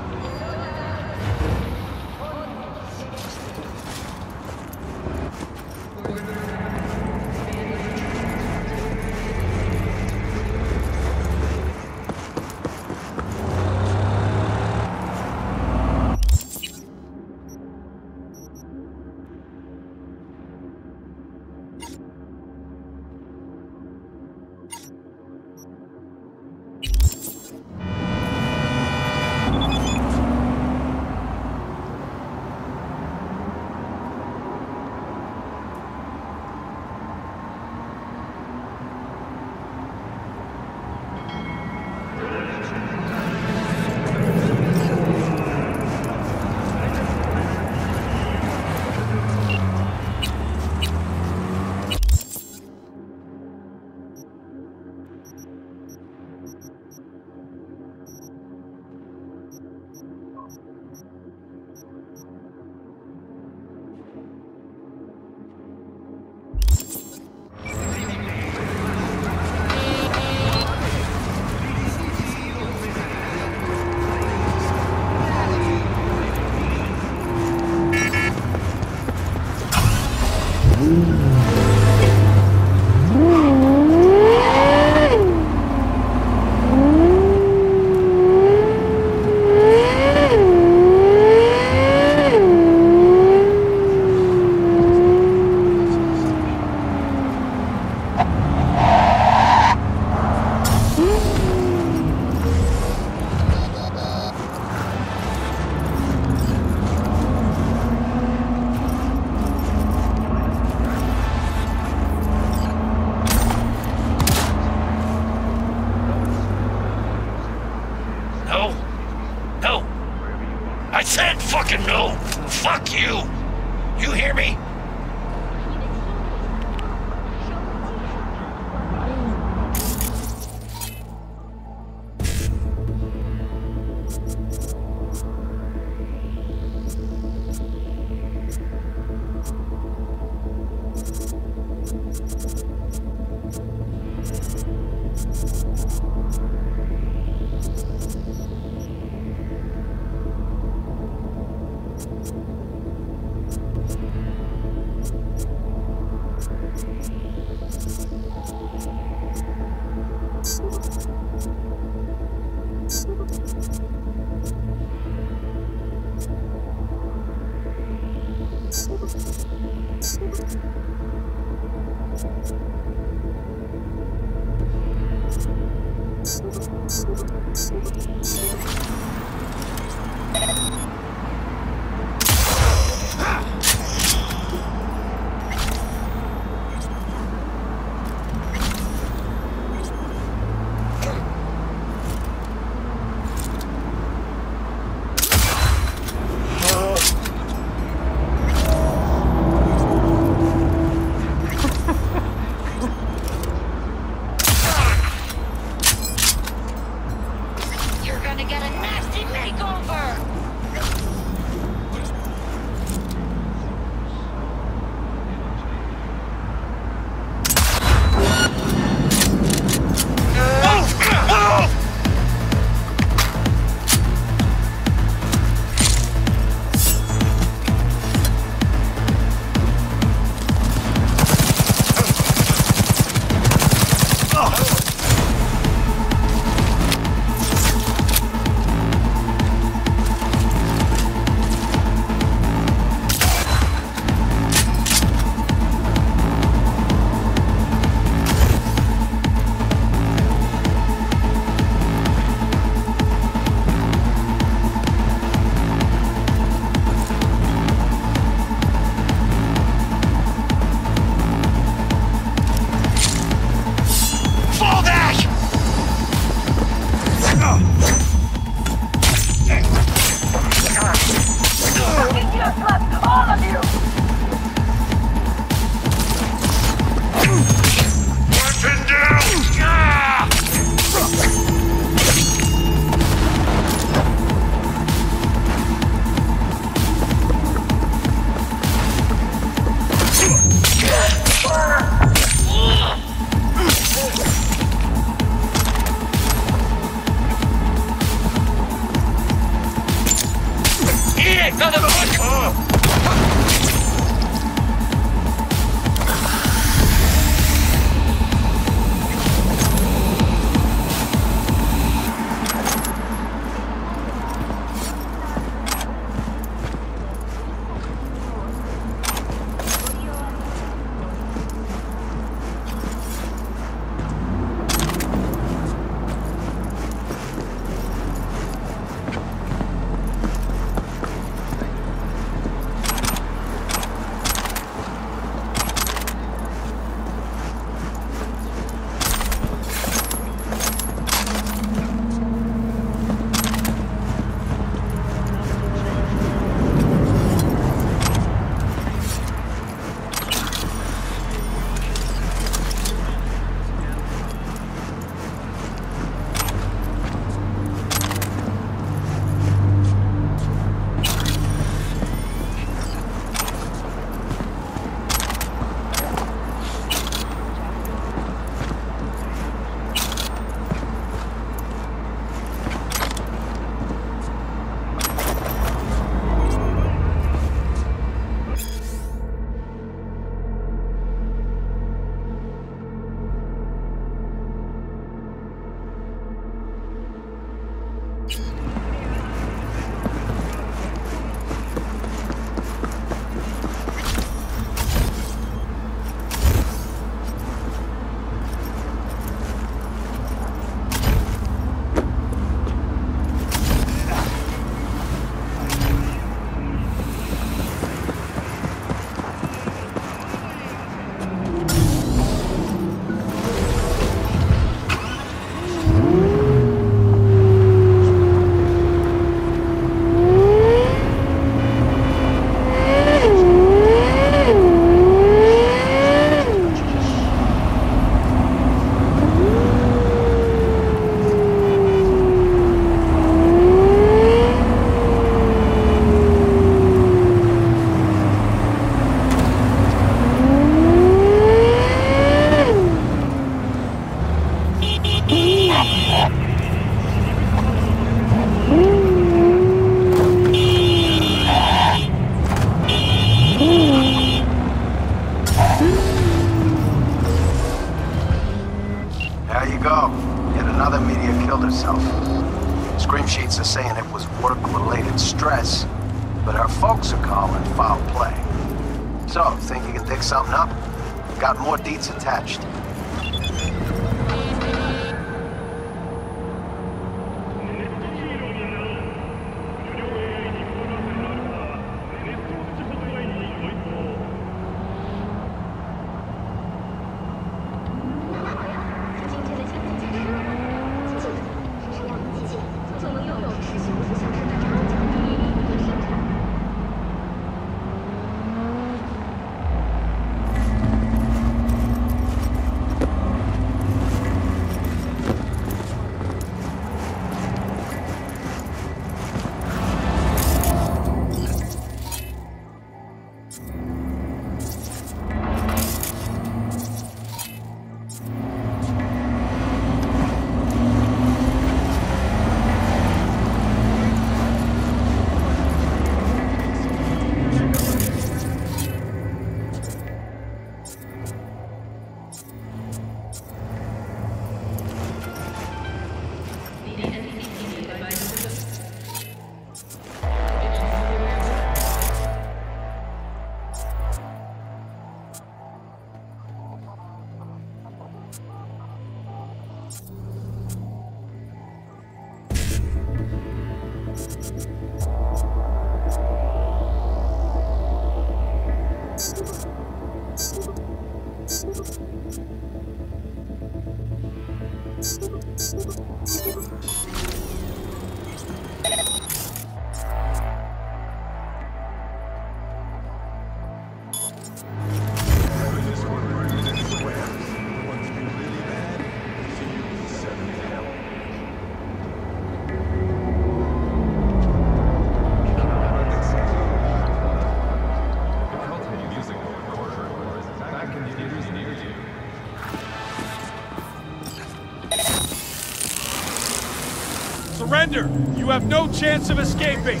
You have no chance of escaping.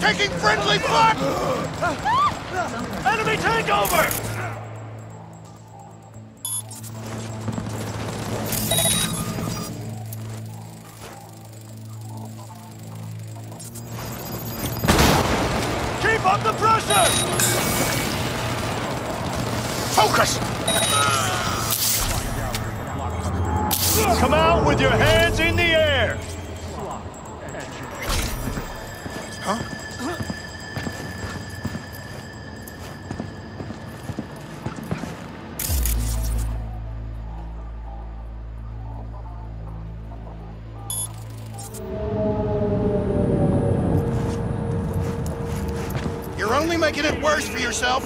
Taking friendly fire! Enemy takeover! yourself?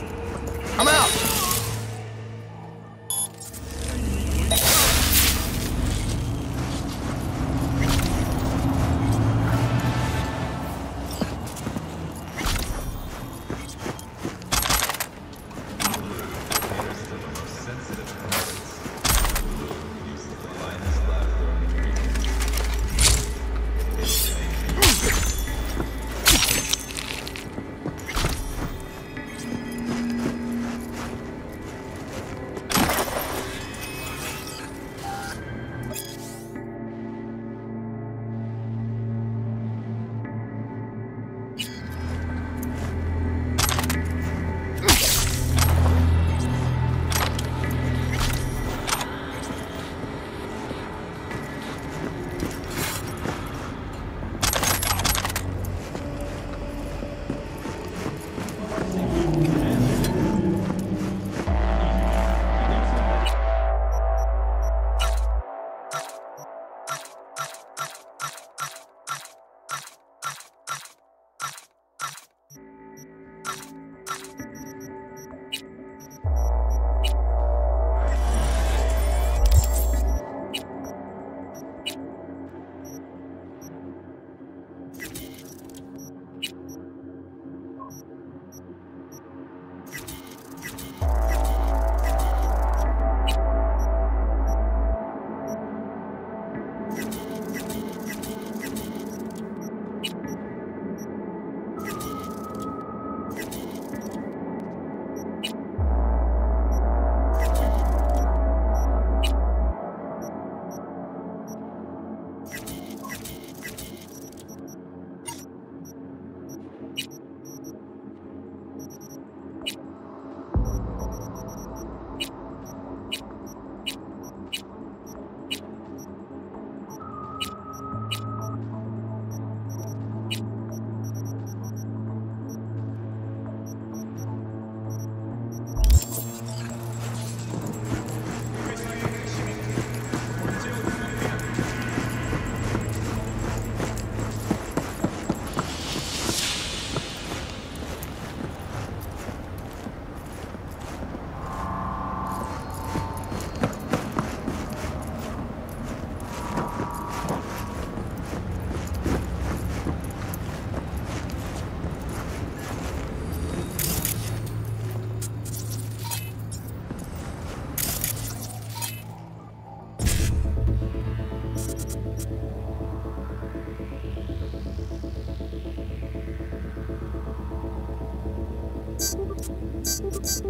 Let's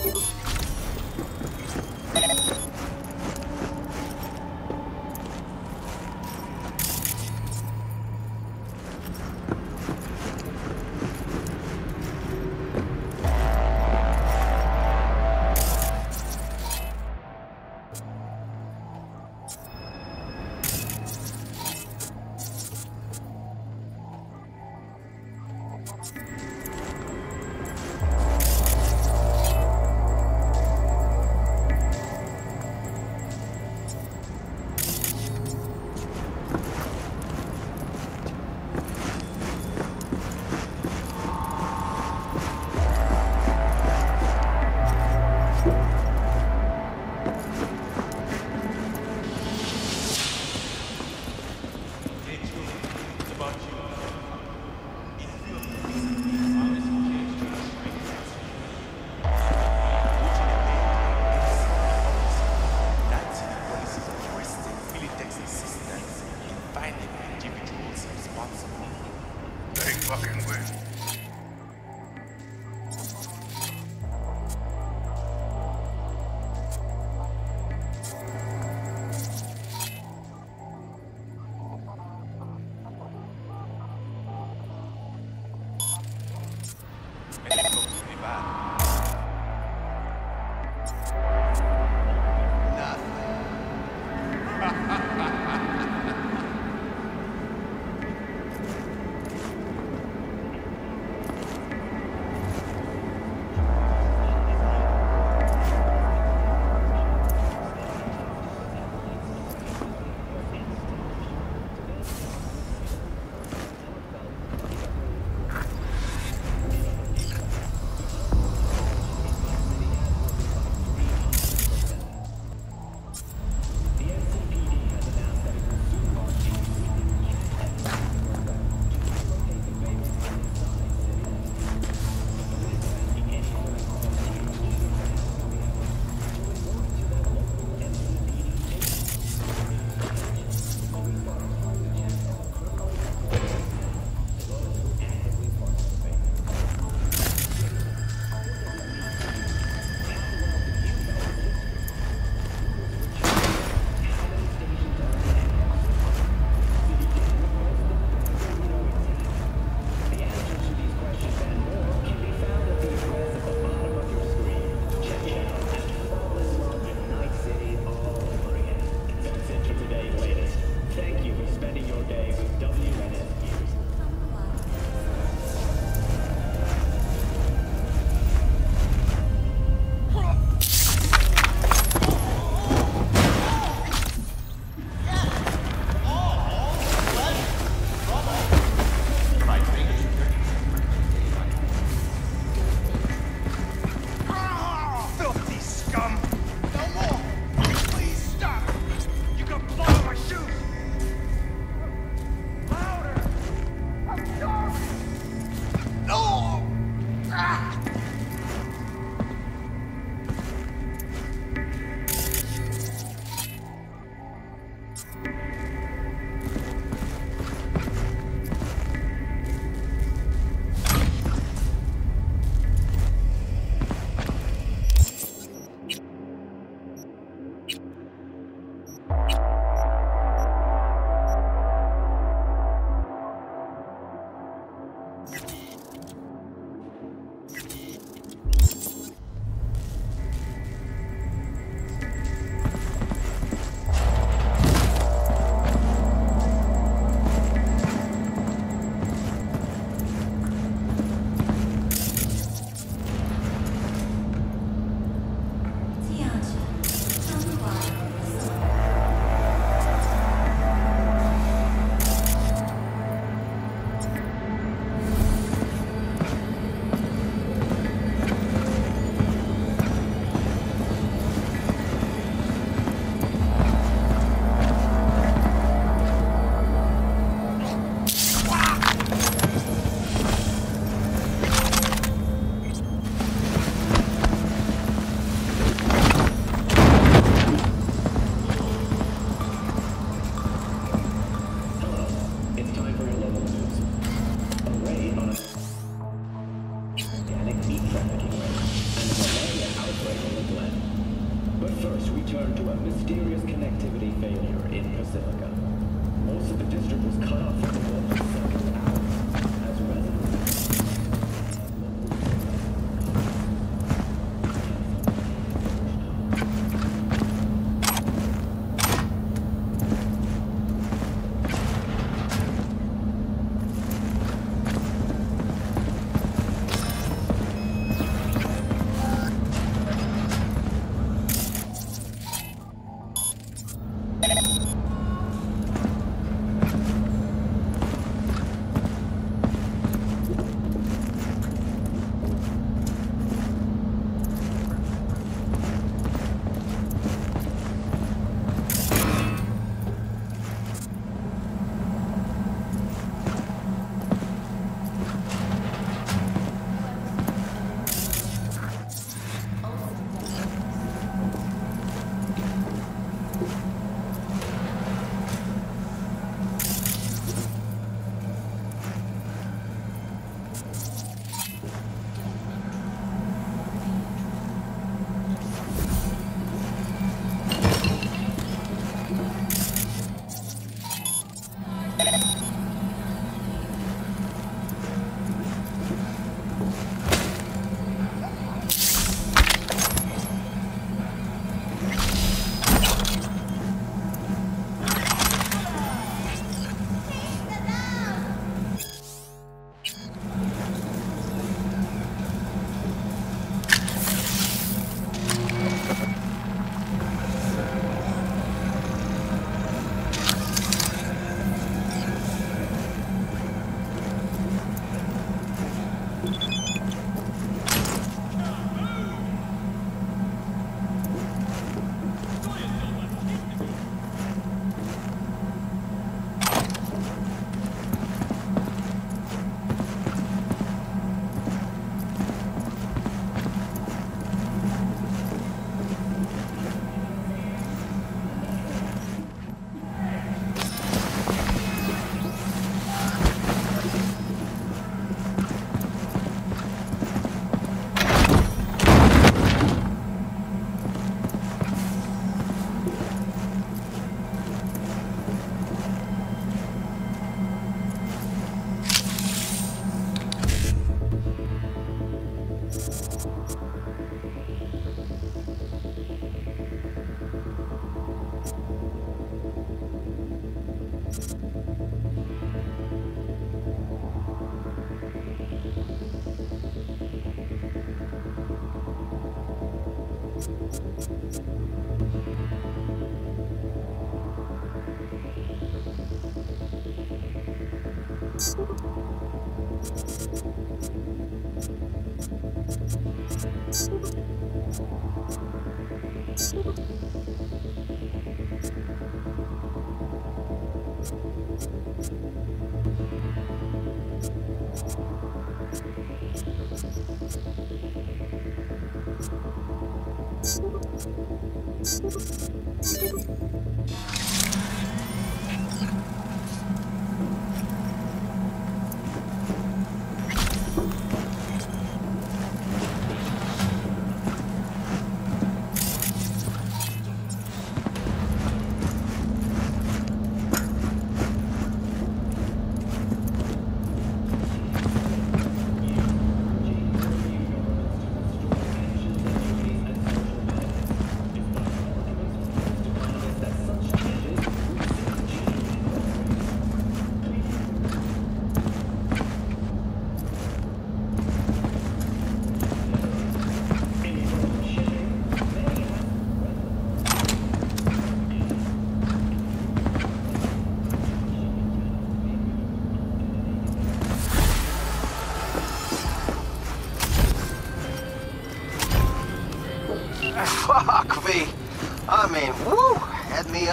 go.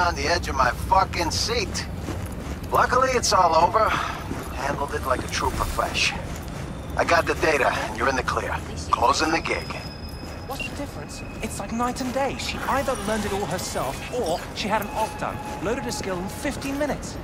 On the edge of my fucking seat. Luckily, it's all over. Handled it like a true profesh. I got the data, and you're in the clear. Closing the gig. What's the difference? It's like night and day. She either learned it all herself, or she had an op done, loaded a skill in 15 minutes.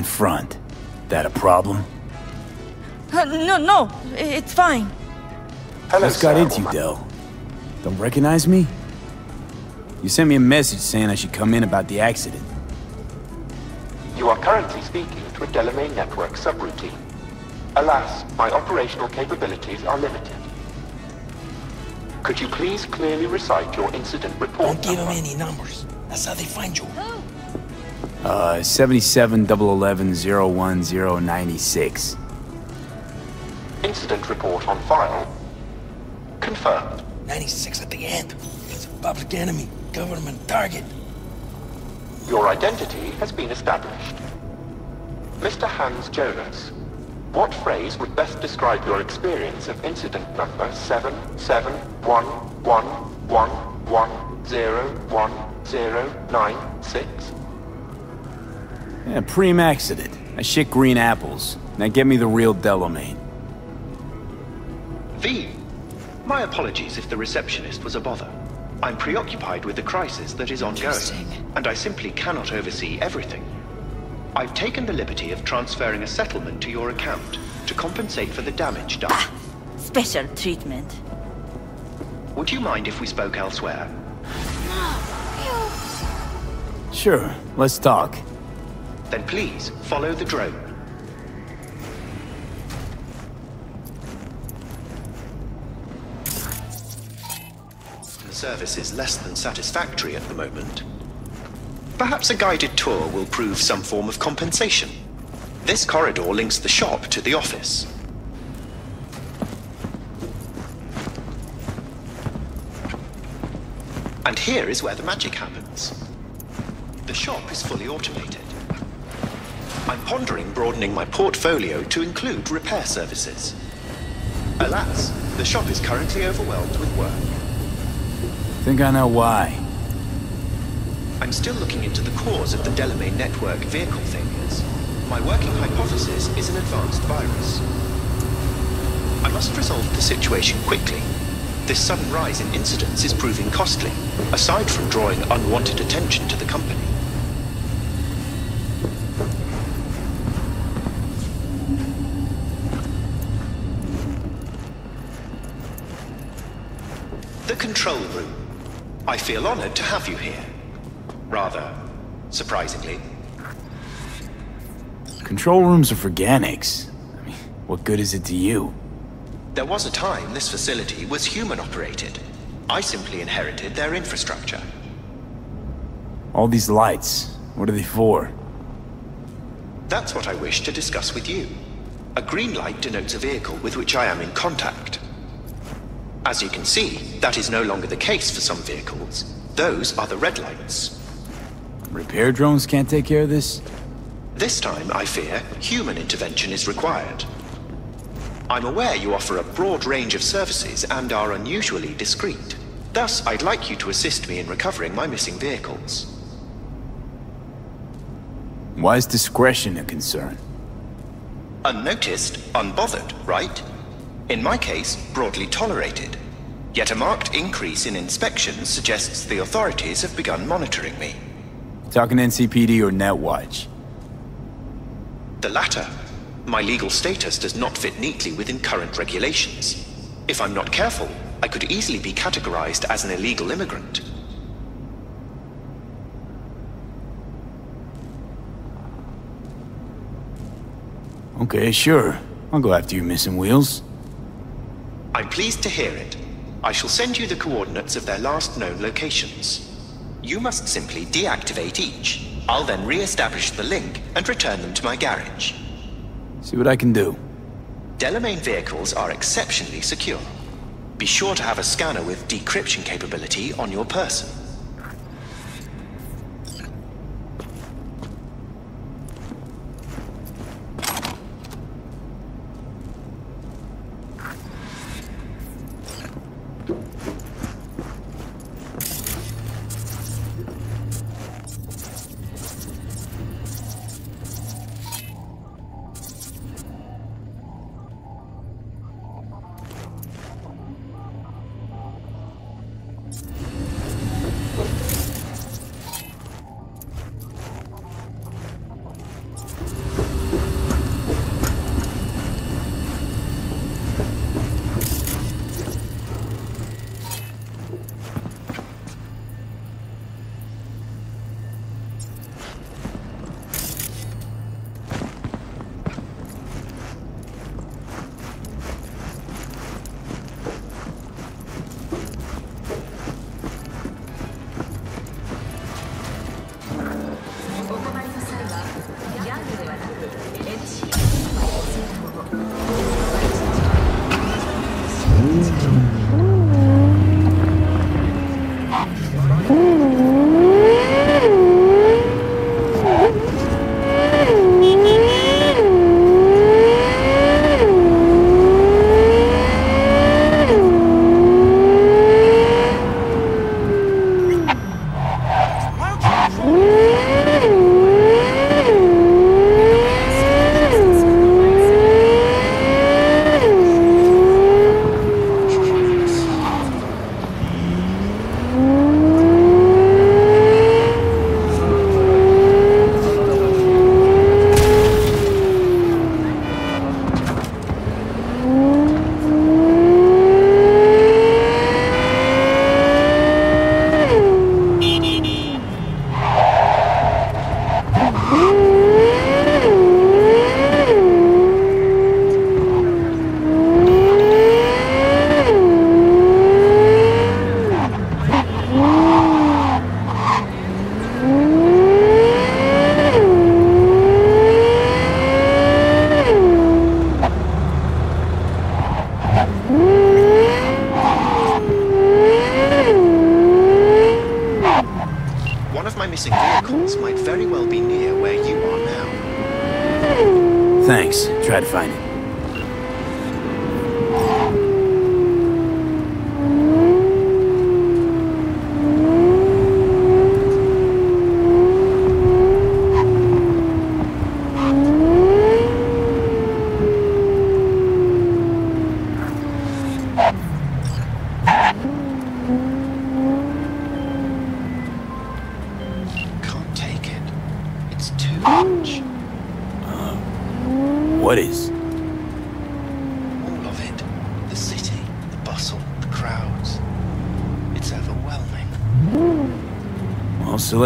In front. That a problem? Uh, no, no, it's fine. Hello, What's got sir, into you, Del? Don't recognize me? You sent me a message saying I should come in about the accident. You are currently speaking to a Delamain Network subroutine. Alas, my operational capabilities are limited. Could you please clearly recite your incident report Don't give them any numbers. That's how they find you. Uh, 77 011 01096. Incident report on file. Confirmed. 96 at the end. It's a public enemy. Government target. Your identity has been established. Mr. Hans Jonas, what phrase would best describe your experience of incident number 771111101096? Yeah, preem accident. I shit green apples. Now get me the real Delamain. V. My apologies if the receptionist was a bother. I'm preoccupied with the crisis that is ongoing, and I simply cannot oversee everything. I've taken the liberty of transferring a settlement to your account to compensate for the damage done. Ah, special treatment. Would you mind if we spoke elsewhere? Sure, let's talk. Then please follow the drone. The service is less than satisfactory at the moment. Perhaps a guided tour will prove some form of compensation. This corridor links the shop to the office. And here is where the magic happens. The shop is fully automated. I'm pondering broadening my portfolio to include repair services. Alas, the shop is currently overwhelmed with work. Think I know why. I'm still looking into the cause of the Delamain network vehicle failures. My working hypothesis is an advanced virus. I must resolve the situation quickly. This sudden rise in incidents is proving costly, aside from drawing unwanted attention to the company. Control room. I feel honored to have you here. Rather, surprisingly. Control rooms are for Ganics. I mean, what good is it to you? There was a time this facility was human operated. I simply inherited their infrastructure. All these lights, what are they for? That's what I wish to discuss with you. A green light denotes a vehicle with which I am in contact. As you can see, that is no longer the case for some vehicles. Those are the red lights. Repair drones can't take care of this? This time, I fear, human intervention is required. I'm aware you offer a broad range of services and are unusually discreet. Thus, I'd like you to assist me in recovering my missing vehicles. Why is discretion a concern? Unnoticed, unbothered, right? In my case, broadly tolerated. Yet a marked increase in inspections suggests the authorities have begun monitoring me. Talking NCPD or Netwatch? The latter. My legal status does not fit neatly within current regulations. If I'm not careful, I could easily be categorized as an illegal immigrant. Okay, sure. I'll go after you missing wheels. I'm pleased to hear it. I shall send you the coordinates of their last known locations. You must simply deactivate each. I'll then re-establish the link and return them to my garage. See what I can do. Delamain vehicles are exceptionally secure. Be sure to have a scanner with decryption capability on your person.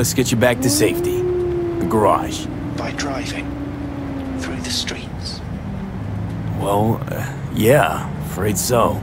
Let's get you back to safety. The garage. By driving. Through the streets. Well, uh, yeah, afraid so.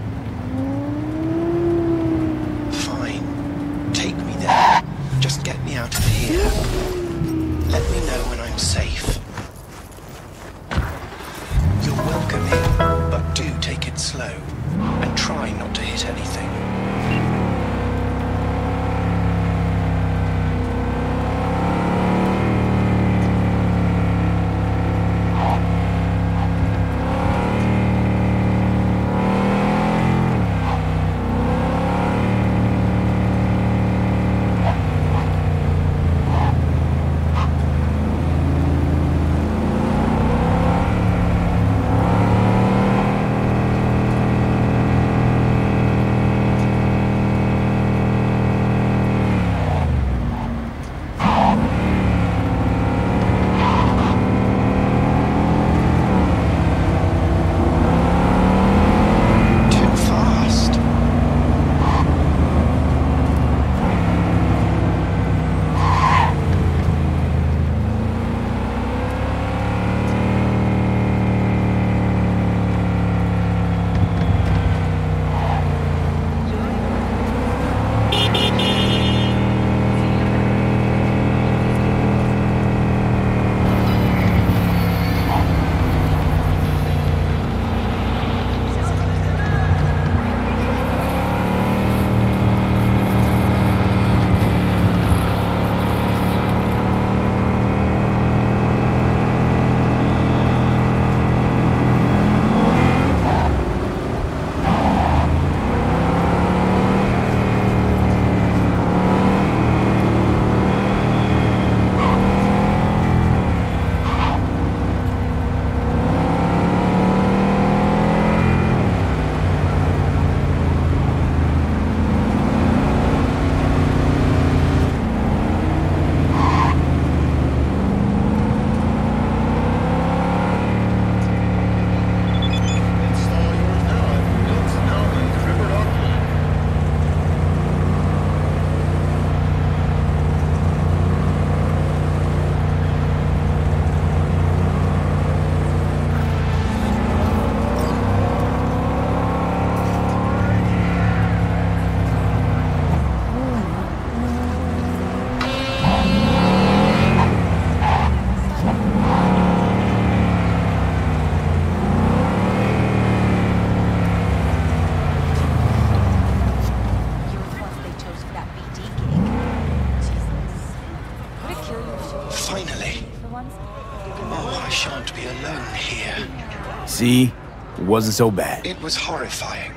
See? It wasn't so bad. It was horrifying.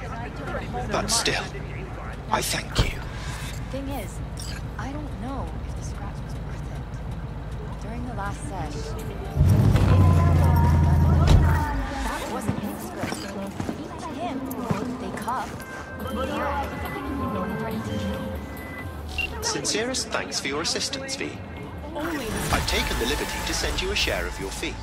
But still, I thank you. Thing is, I don't know if the scratch was worth it. During the last sesh, that wasn't his script. To him, they cuffed, threatened to kill. Sincerest thanks for your assistance, V. I've taken the liberty to send you a share of your fee.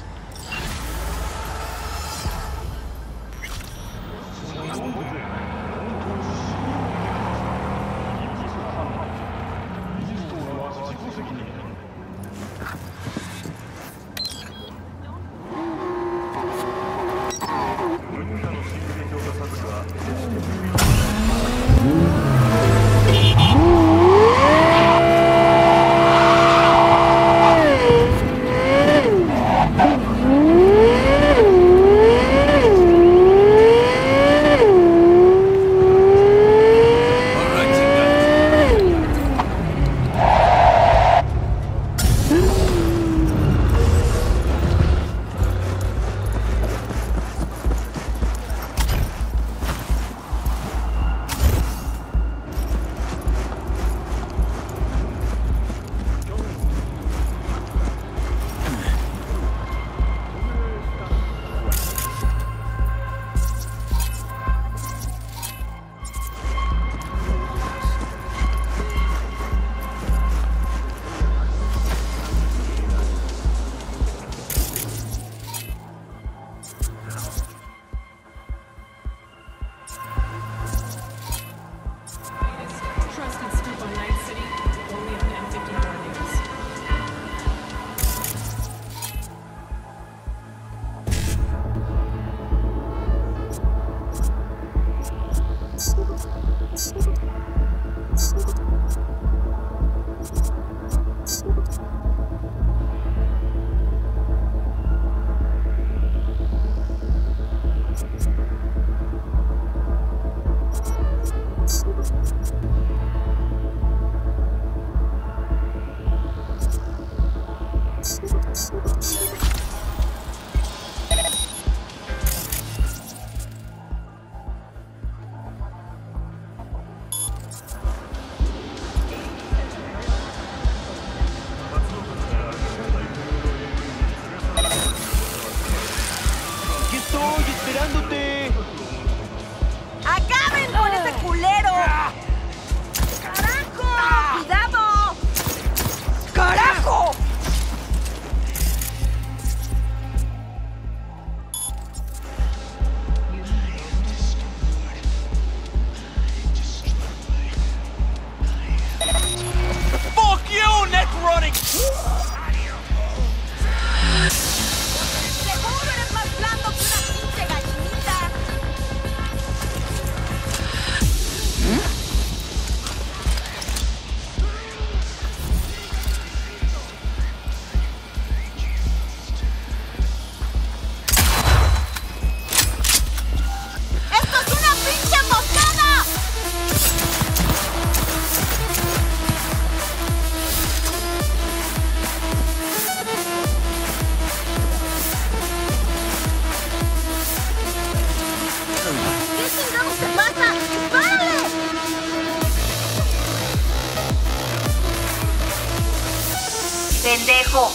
pendejo.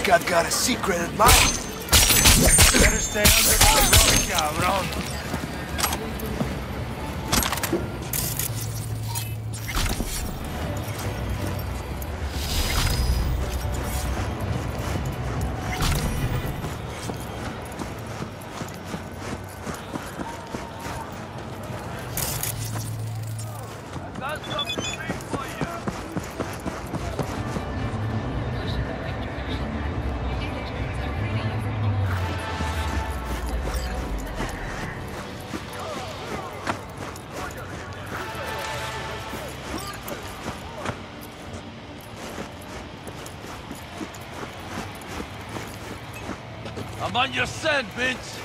think I've got a secret admirer. Better stay under. I'm on your scent, bitch!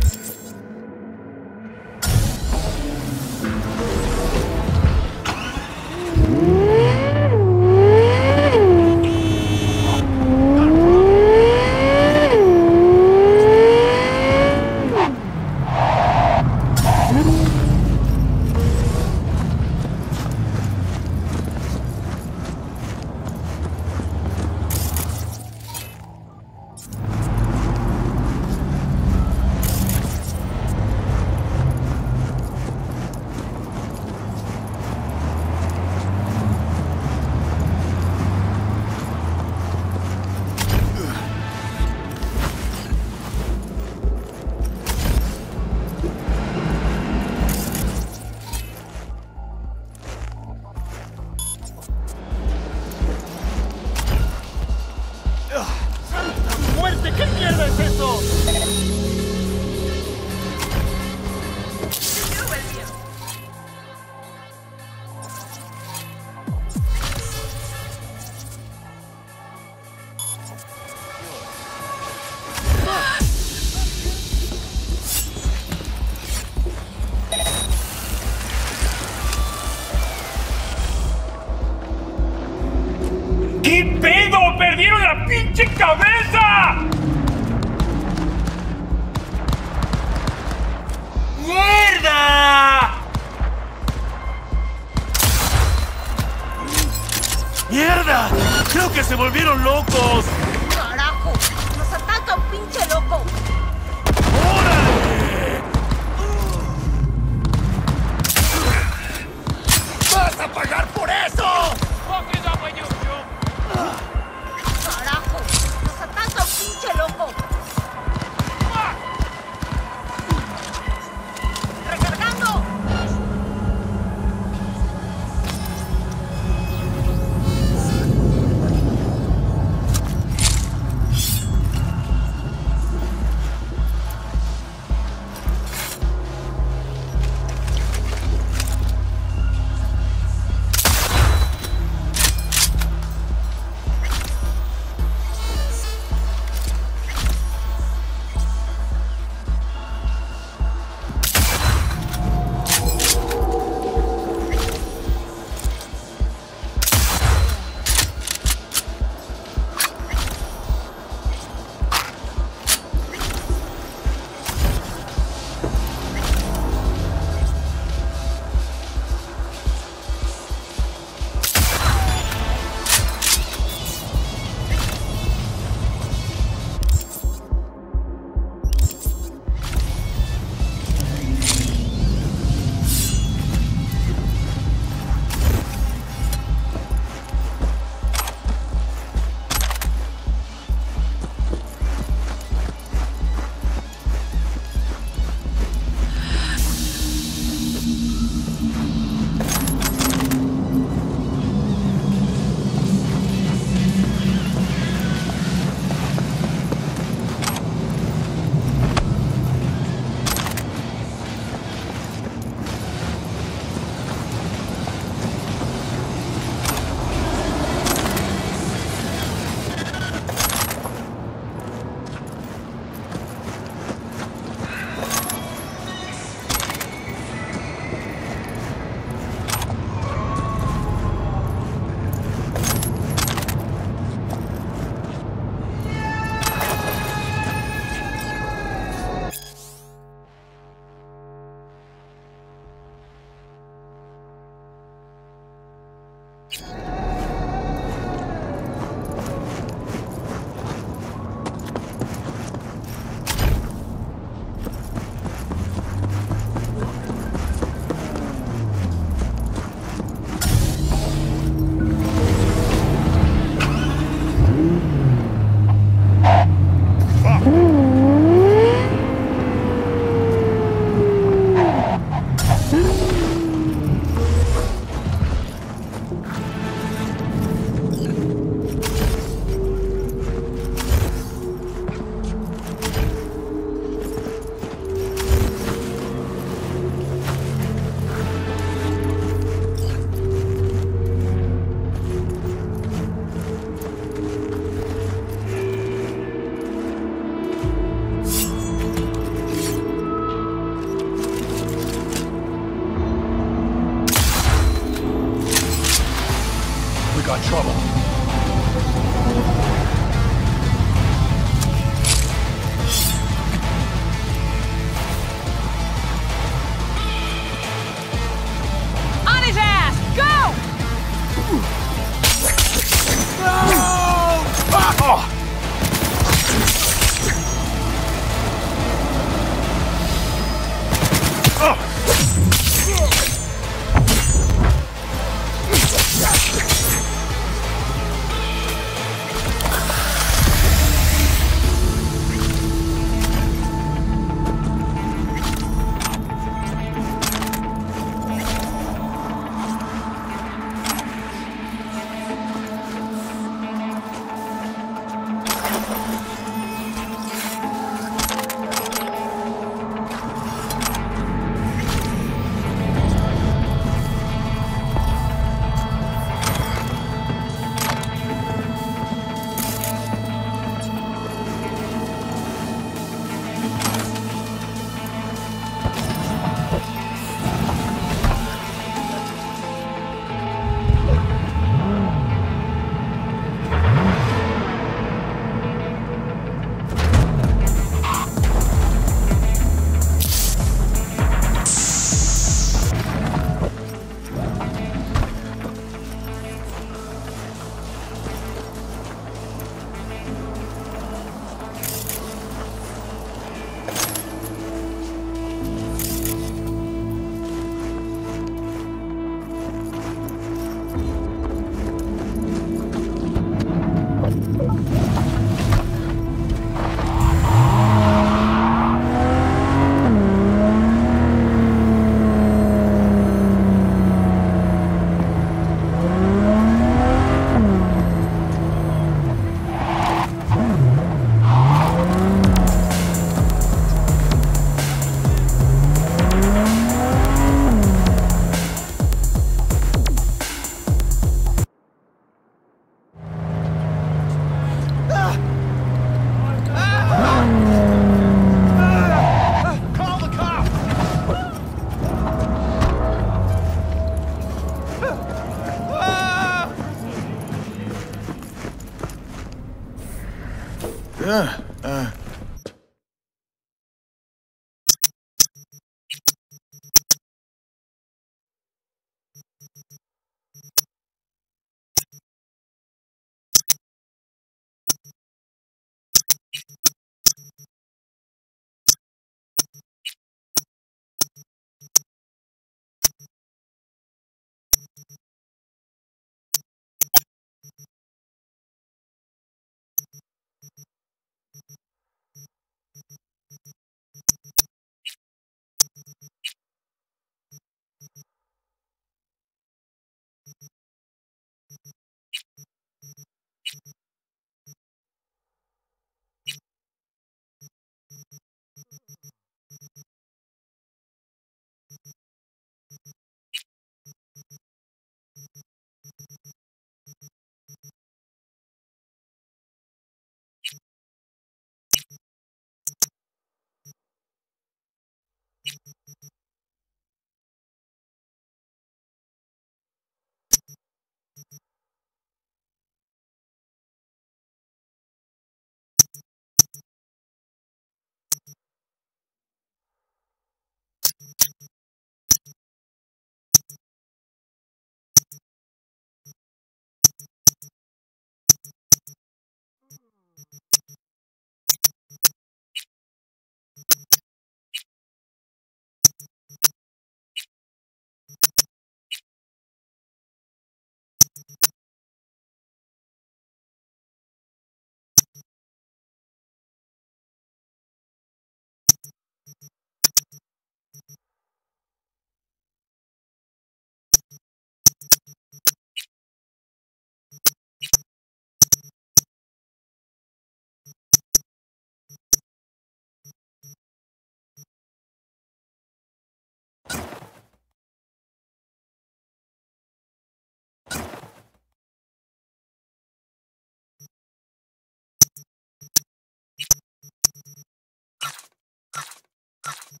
you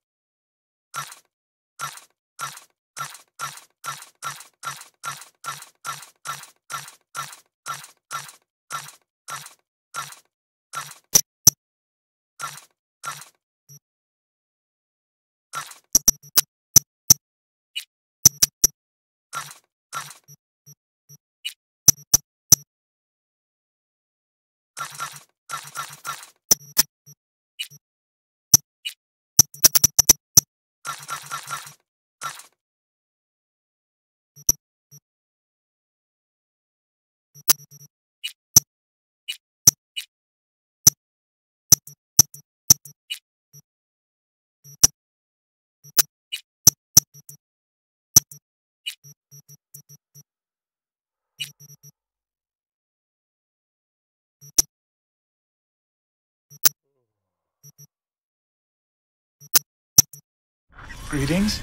Greetings.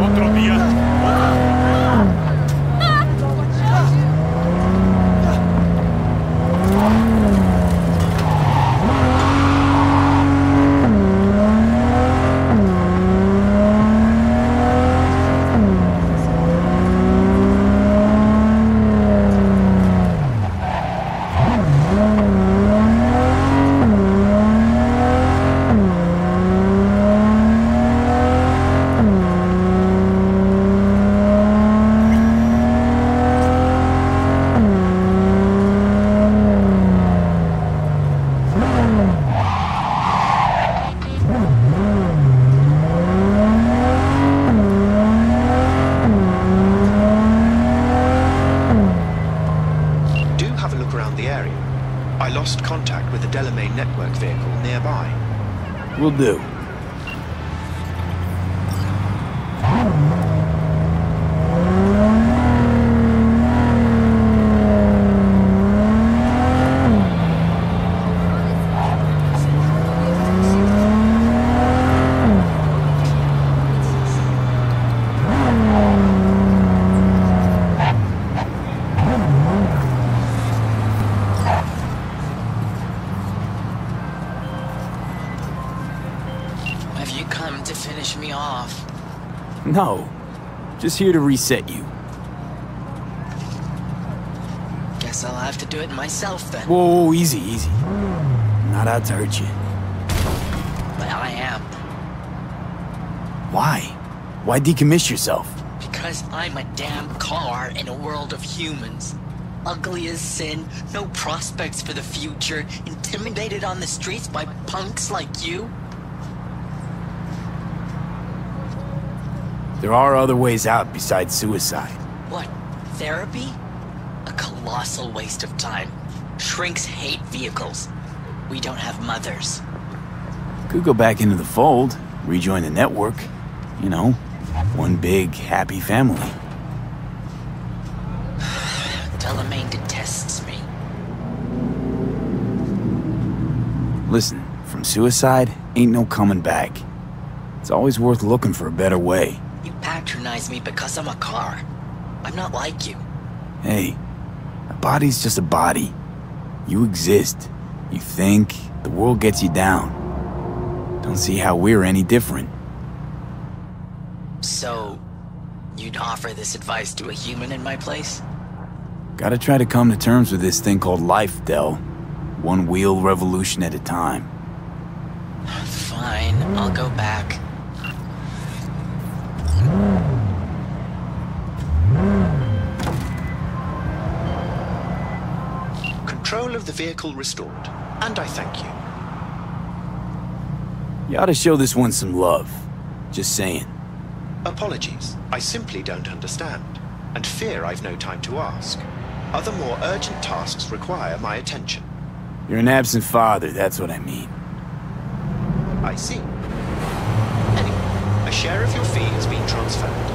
Otro día. Do have a look around the area. I lost contact with the Delamain network vehicle nearby. Will do. Have you come to finish me off? No. Just here to reset you. Guess I'll have to do it myself then. Whoa, whoa, easy, easy. Not out to hurt you. But I am. Why? Why decommiss yourself? Because I'm a damn car in a world of humans. Ugly as sin, no prospects for the future, intimidated on the streets by punks like you. There are other ways out besides suicide. What? Therapy? A colossal waste of time. Shrinks hate vehicles. We don't have mothers. Could go back into the fold, rejoin the network. You know, one big, happy family. Delamain detests me. Listen, from suicide, ain't no coming back. It's always worth looking for a better way. Patronize me because I'm a car. I'm not like you. Hey, a body's just a body. You exist. You think, the world gets you down. Don't see how we're any different. So, you'd offer this advice to a human in my place? Gotta try to come to terms with this thing called life, Del. One wheel revolution at a time. Fine, I'll go back. Of the vehicle restored, and I thank you. You ought to show this one some love. Just saying. Apologies, I simply don't understand, and fear I've no time to ask. Other more urgent tasks require my attention. You're an absent father, that's what I mean. I see. Anyway, a share of your fee has been transferred.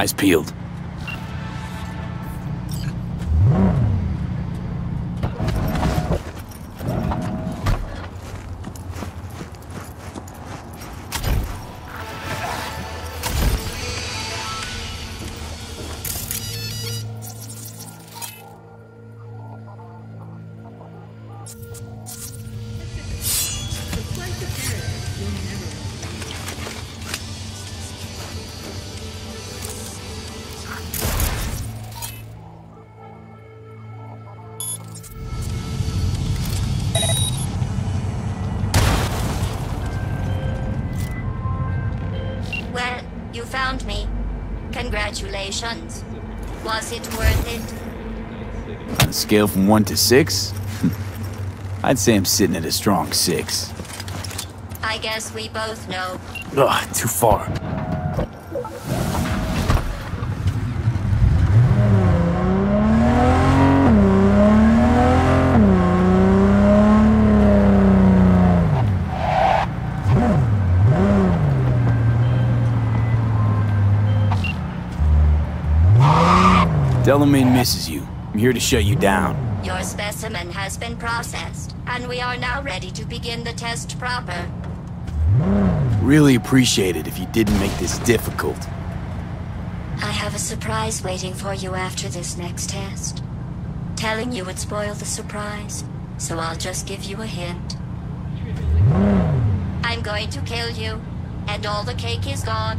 Eyes peeled. Scale from 1 to 6? I'd say I'm sitting at a strong 6. I guess we both know. Ugh, too far. Delamain misses you. I'm here to shut you down. Your specimen has been processed, and we are now ready to begin the test proper. Really appreciate it if you didn't make this difficult. I have a surprise waiting for you after this next test. Telling you would spoil the surprise, so I'll just give you a hint. I'm going to kill you, and all the cake is gone.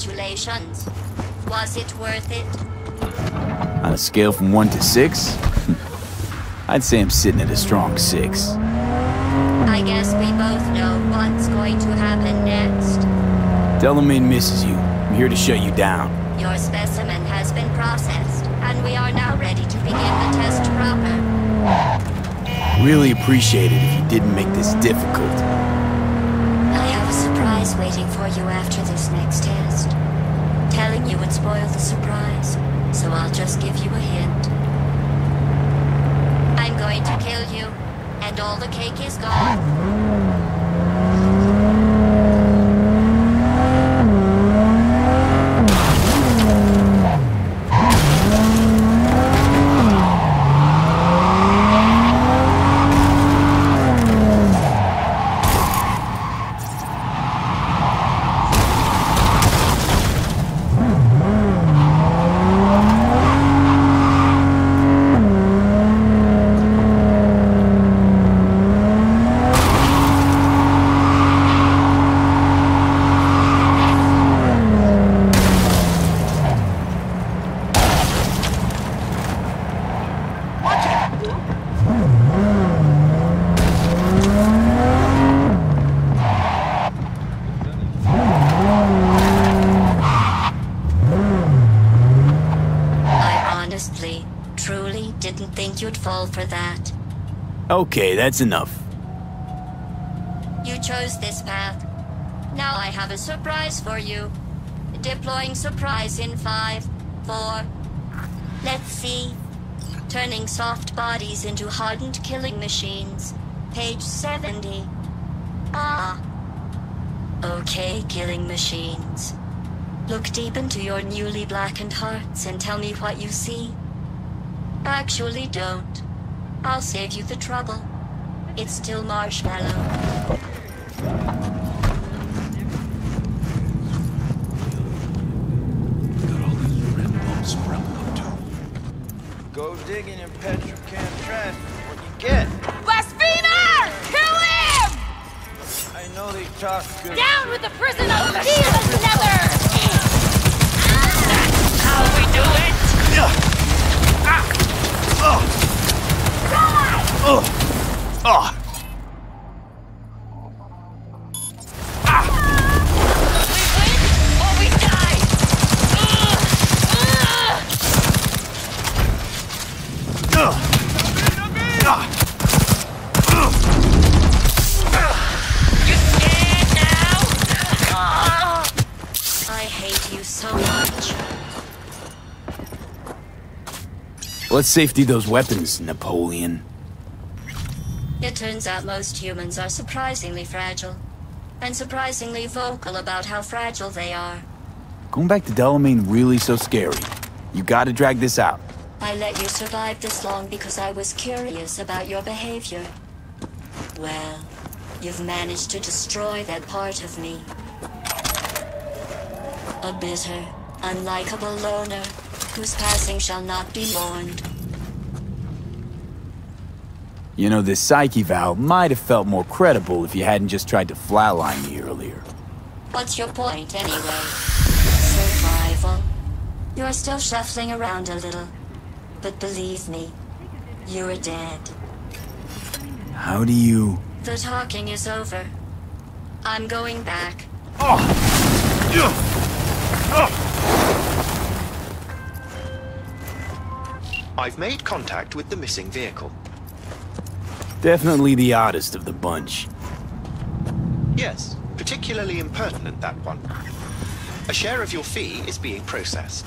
Congratulations. Was it worth it? On a scale from 1 to 6? I'd say I'm sitting at a strong 6. I guess we both know what's going to happen next. Delamain misses you. I'm here to shut you down. Your specimen has been processed, and we are now ready to begin the test proper. Really appreciate it if you didn't make this difficult. I have a surprise waiting for you after this next test. Telling you would spoil the surprise, so I'll just give you a hint. I'm going to kill you, and all the cake is gone. I honestly, truly didn't think you'd fall for that. Okay, that's enough. You chose this path. Now I have a surprise for you. Deploying surprise in five, four. Let's see. Turning soft bodies into hardened killing machines. Page 70. Ah. Okay, killing machines. Look deep into your newly blackened hearts and tell me what you see. Actually, don't. I'll save you the trouble. It's still marshmallow. Let's safety those weapons, Napoleon. It turns out most humans are surprisingly fragile. And surprisingly vocal about how fragile they are. Going back to Delamain really so scary. You gotta drag this out. I let you survive this long because I was curious about your behavior. Well, you've managed to destroy that part of me. A bitter, unlikable loner whose passing shall not be mourned. You know, this psych eval might have felt more credible if you hadn't just tried to flatline me earlier. What's your point, anyway? Survival. You're still shuffling around a little. But believe me, you're dead. How do you... The talking is over. I'm going back. I've made contact with the missing vehicle. Definitely the oddest of the bunch. Yes, particularly impertinent, that one. A share of your fee is being processed.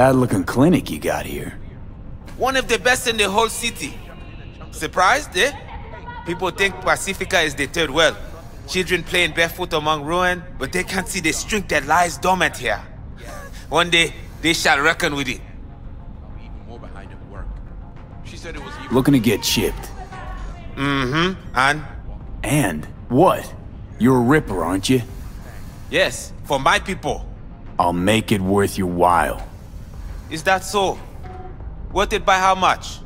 Bad looking clinic you got here. One of the best in the whole city. Surprised, eh? People think Pacifica is the third world. Children playing barefoot among ruin, but they can't see the strength that lies dormant here. One day, they shall reckon with it. More behind at work. She said it Looking to get chipped. Mm-hmm. And? And? What? You're a ripper, aren't you? Yes, for my people. I'll make it worth your while. Is that so? Worth it by how much?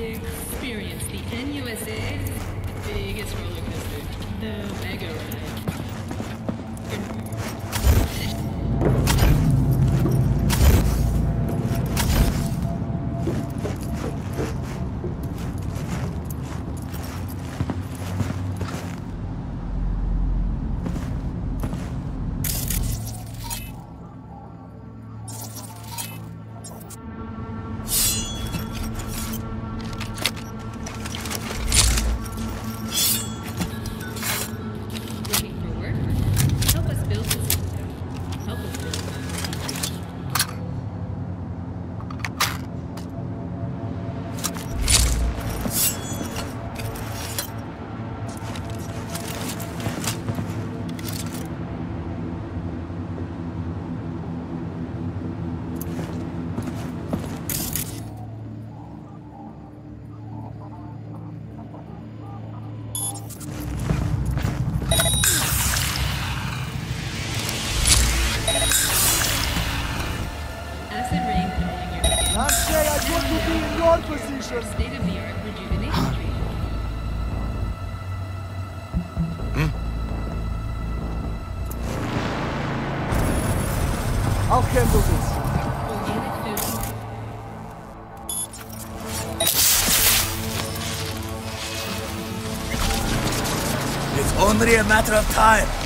Experience the NUSA's biggest roller coaster, the Mega Ride. only a matter of time.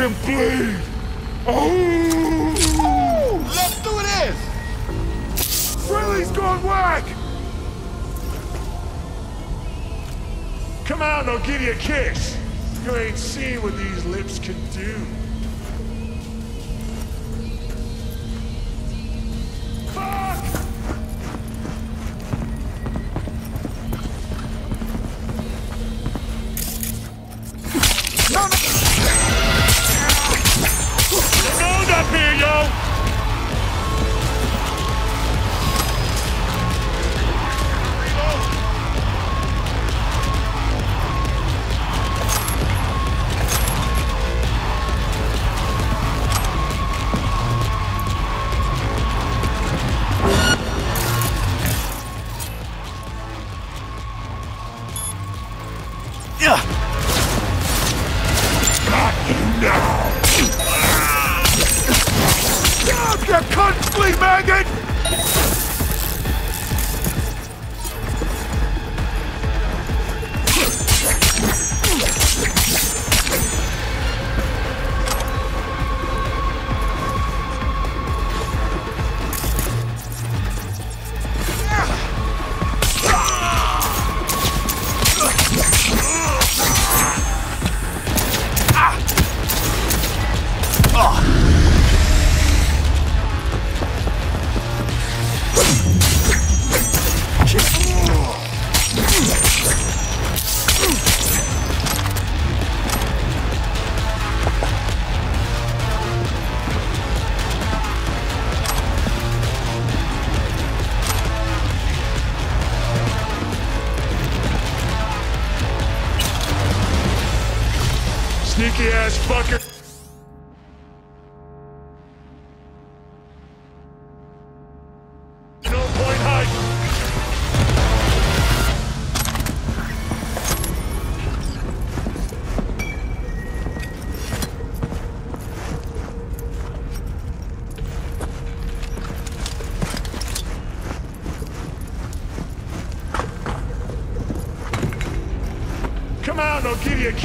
Him bleed!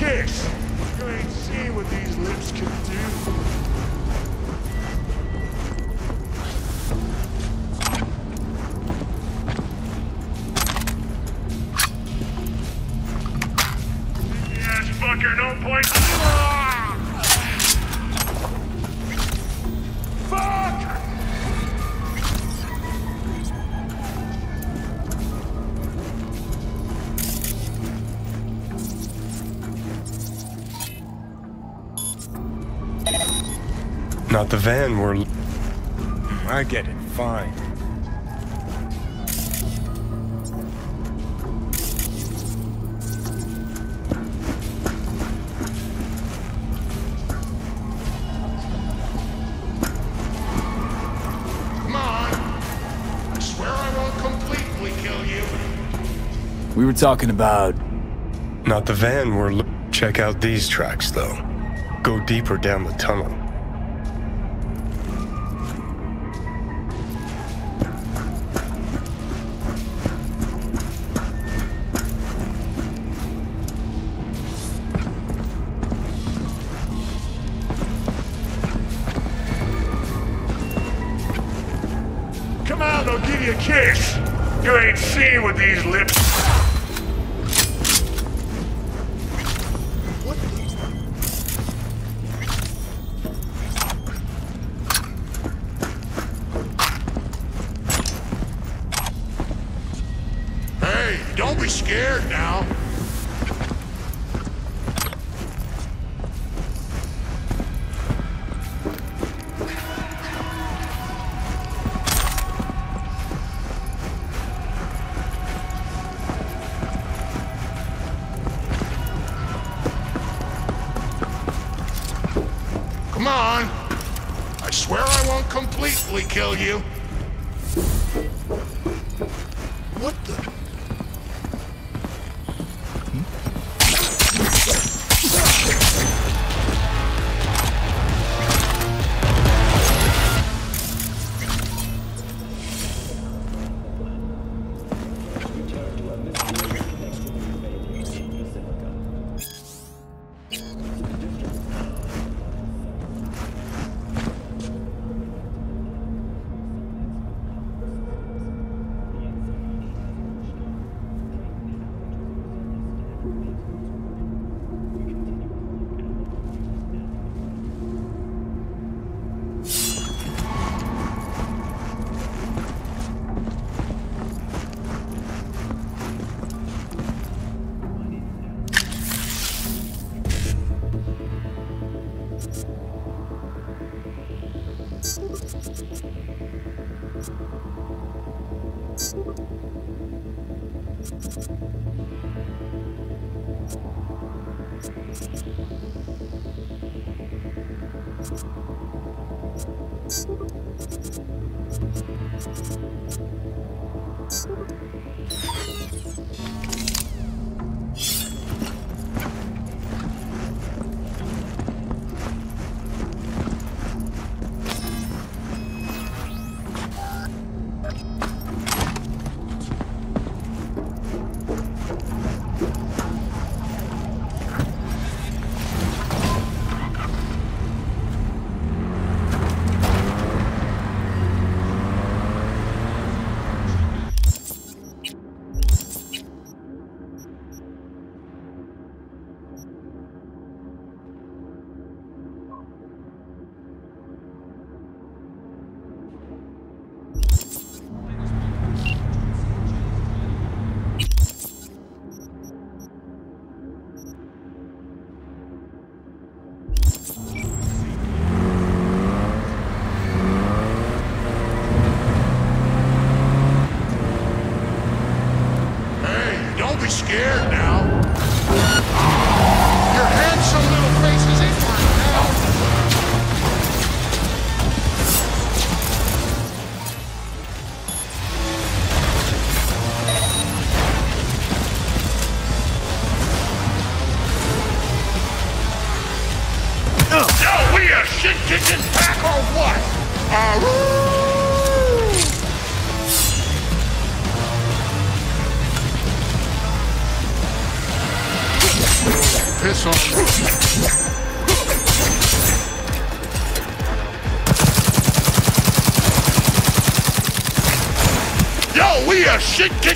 And The van, we're... I get it, fine. We were talking about... Not the van, we're... Check out these tracks, though. Go deeper down the tunnel.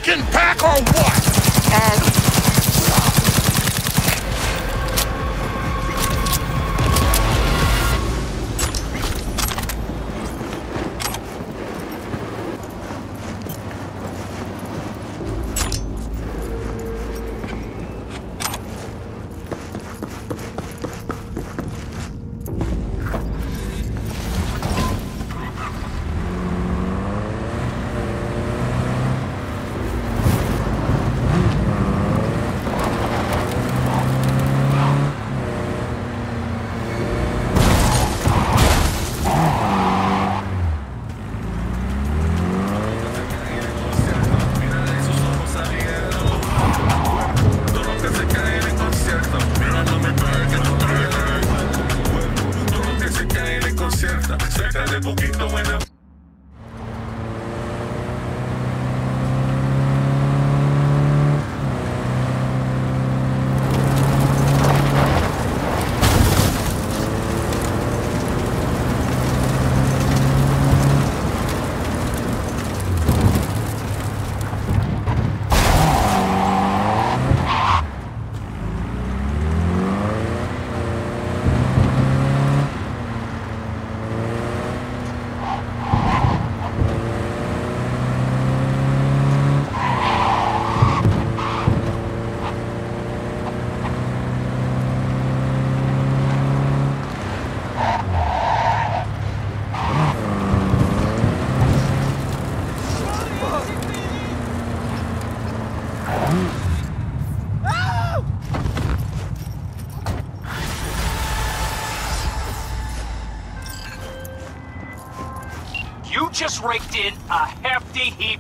American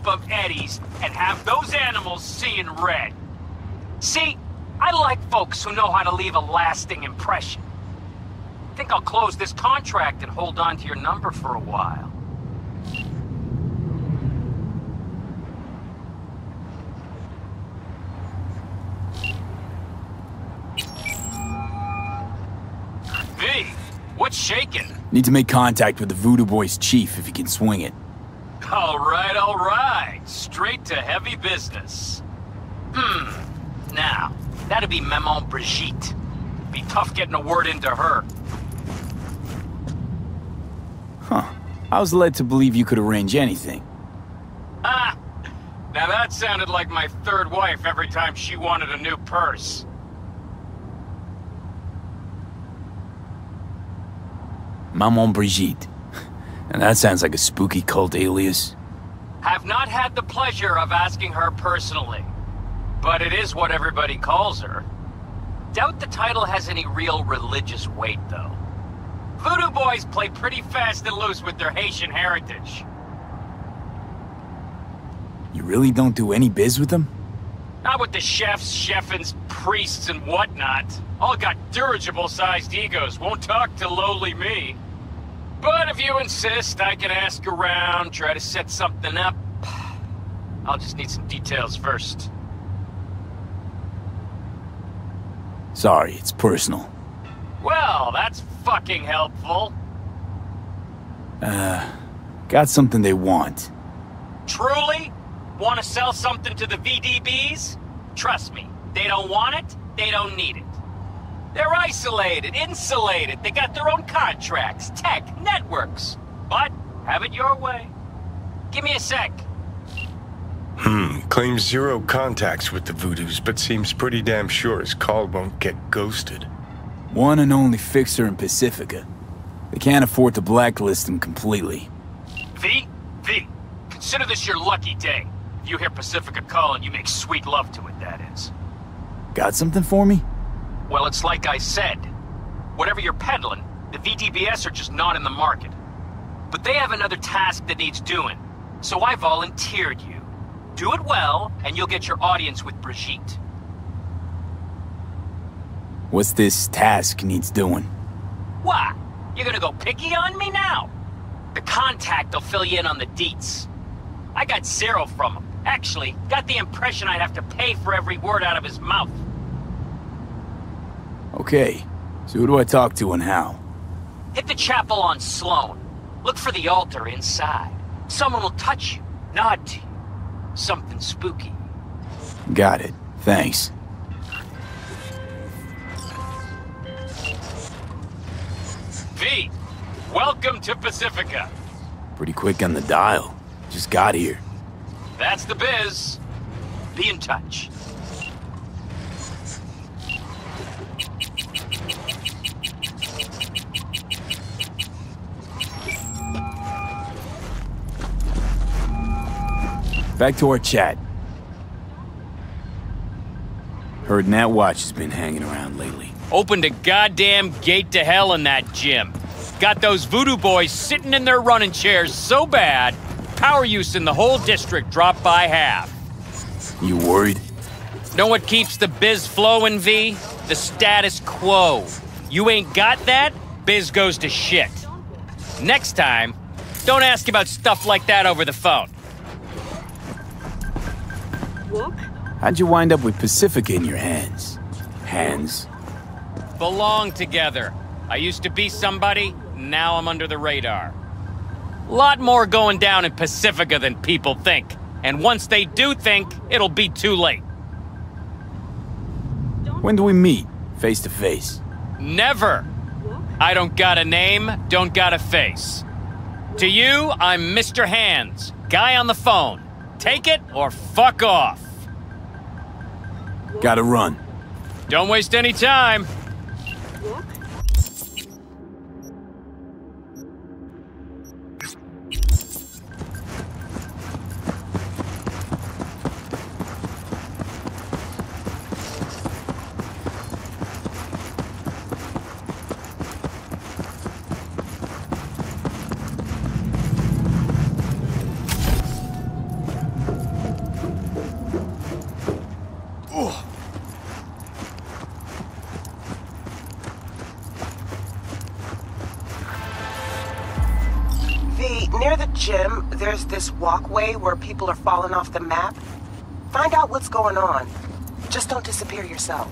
of eddies and have those animals seeing red. See, I like folks who know how to leave a lasting impression. I Think I'll close this contract and hold on to your number for a while. V, what's shaking? Need to make contact with the Voodoo Boys chief if he can swing it. All right, all right. Straight to heavy business. Hmm. Now, that'd be Maman Brigitte. Be tough getting a word into her. Huh. I was led to believe you could arrange anything. Ah! Now that sounded like my third wife every time she wanted a new purse. Maman Brigitte. And that sounds like a spooky cult alias. Have not had the pleasure of asking her personally. But it is what everybody calls her. Doubt the title has any real religious weight, though. Voodoo boys play pretty fast and loose with their Haitian heritage. You really don't do any biz with them? Not with the chefs, chefins, priests, and whatnot. All got dirigible-sized egos, won't talk to lowly me. But if you insist, I can ask around, try to set something up. I'll just need some details first. Sorry, it's personal. Well, that's fucking helpful. Uh, got something they want. Truly? Want to sell something to the VDBs? Trust me, they don't want it, they don't need it. They're isolated, insulated, they got their own contracts, tech, networks. But, have it your way. Give me a sec. Hmm, claims zero contacts with the Voodoos, but seems pretty damn sure his call won't get ghosted. One and only fixer in Pacifica. They can't afford to blacklist him completely. V? V, consider this your lucky day. If you hear Pacifica calling, you make sweet love to it, that is. Got something for me? Well, it's like I said. Whatever you're peddling, the VDBS are just not in the market. But they have another task that needs doing, so I volunteered you. Do it well, and you'll get your audience with Brigitte. What's this task needs doing? What? You're gonna go picky on me now? The contact will fill you in on the deets. I got zero from him. Actually, got the impression I'd have to pay for every word out of his mouth. Okay, so who do I talk to and how? Hit the chapel on Sloan. Look for the altar inside. Someone will touch you, nod to you. Something spooky. Got it. Thanks. V, welcome to Pacifica. Pretty quick on the dial. Just got here. That's the biz. Be in touch. Back to our chat. Heard NetWatch has been hanging around lately. Opened a goddamn gate to hell in that gym. Got those voodoo boys sitting in their running chairs so bad, power use in the whole district dropped by half. You worried? Know what keeps the biz flowing, V? The status quo. You ain't got that, biz goes to shit. Next time, don't ask about stuff like that over the phone. How'd you wind up with Pacifica in your hands? Hands? Belong together. I used to be somebody, now I'm under the radar. Lot more going down in Pacifica than people think. And once they do think, it'll be too late. When do we meet? Face to face. Never. I don't got a name, don't got a face. To you, I'm Mr. Hands, guy on the phone. Take it or fuck off. Gotta run. Don't waste any time. People are falling off the map. Find out what's going on. Just don't disappear yourself.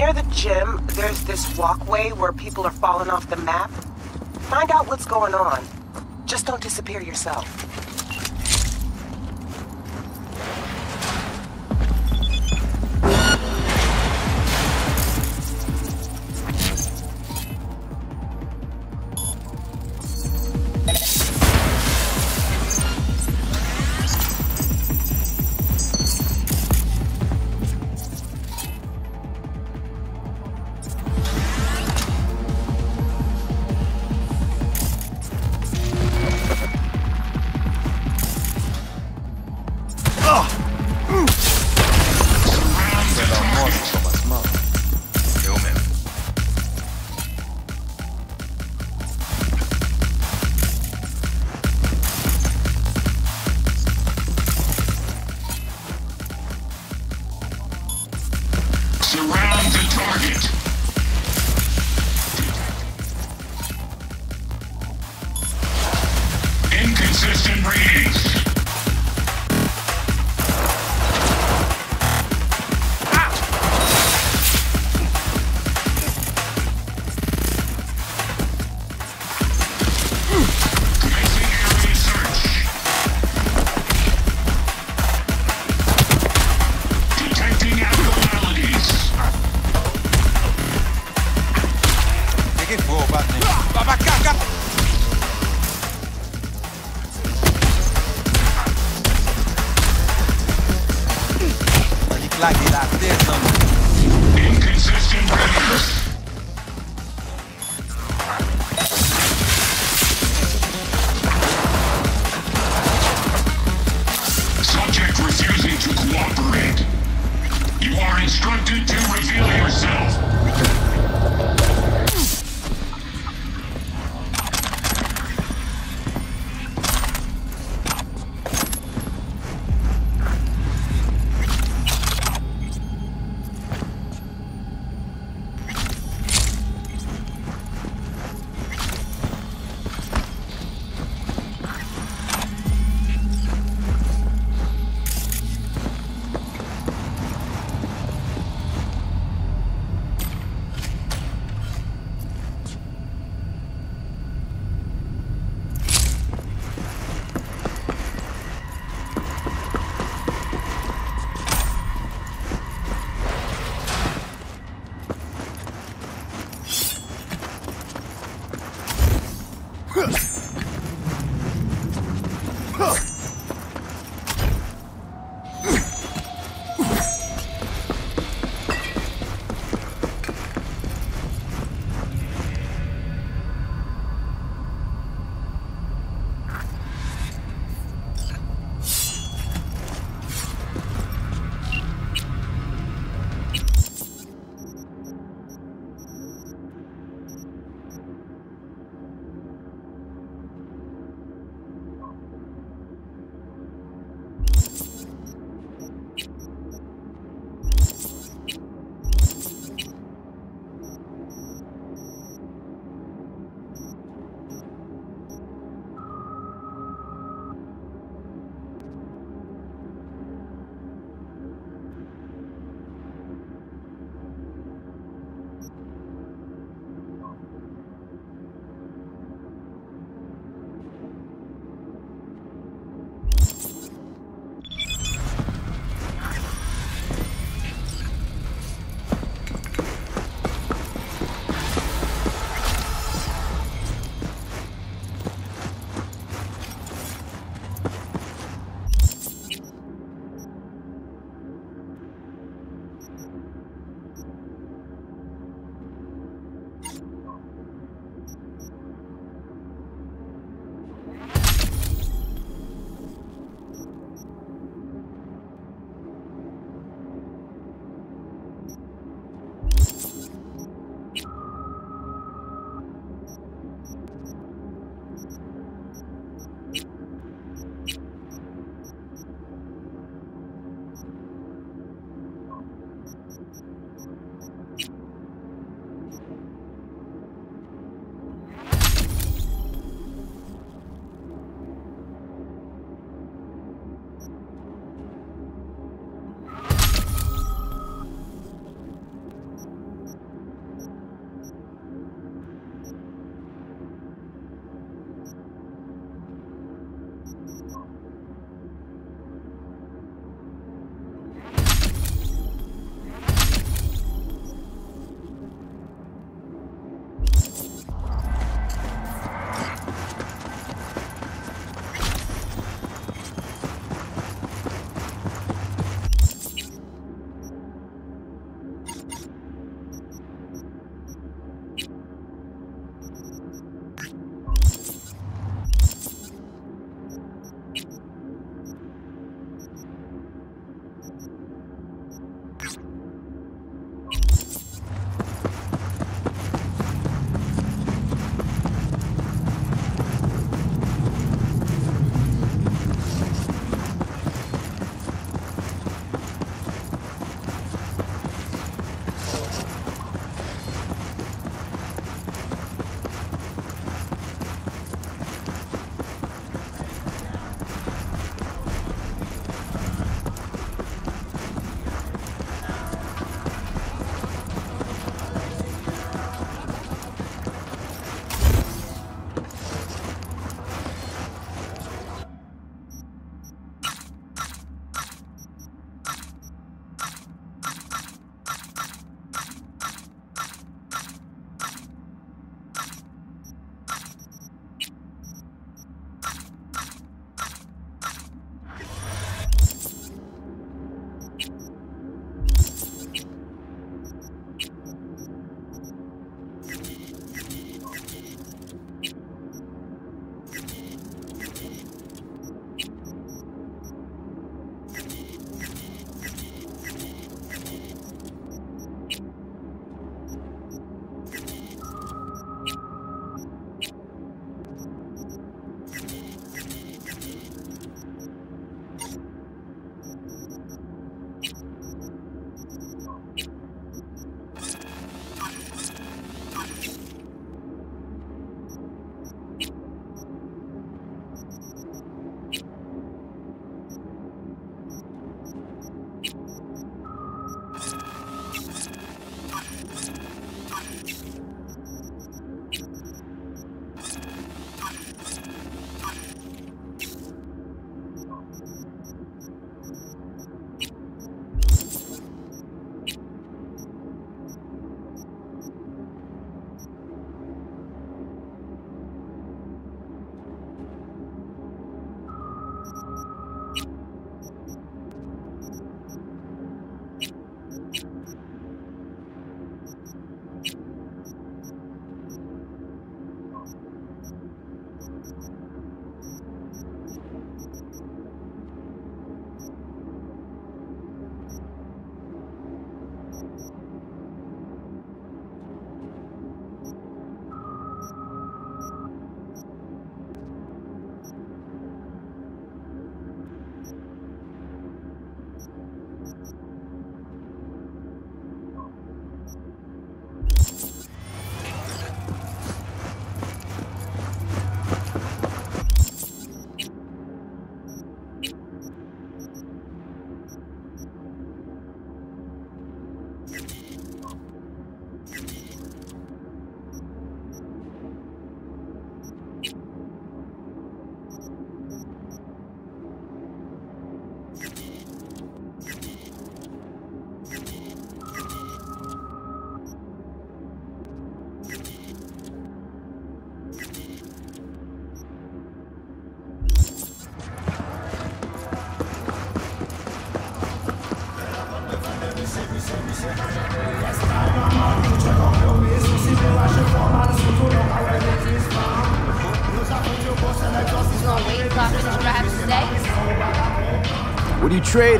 Near the gym, there's this walkway where people are falling off the map. Find out what's going on. Just don't disappear yourself.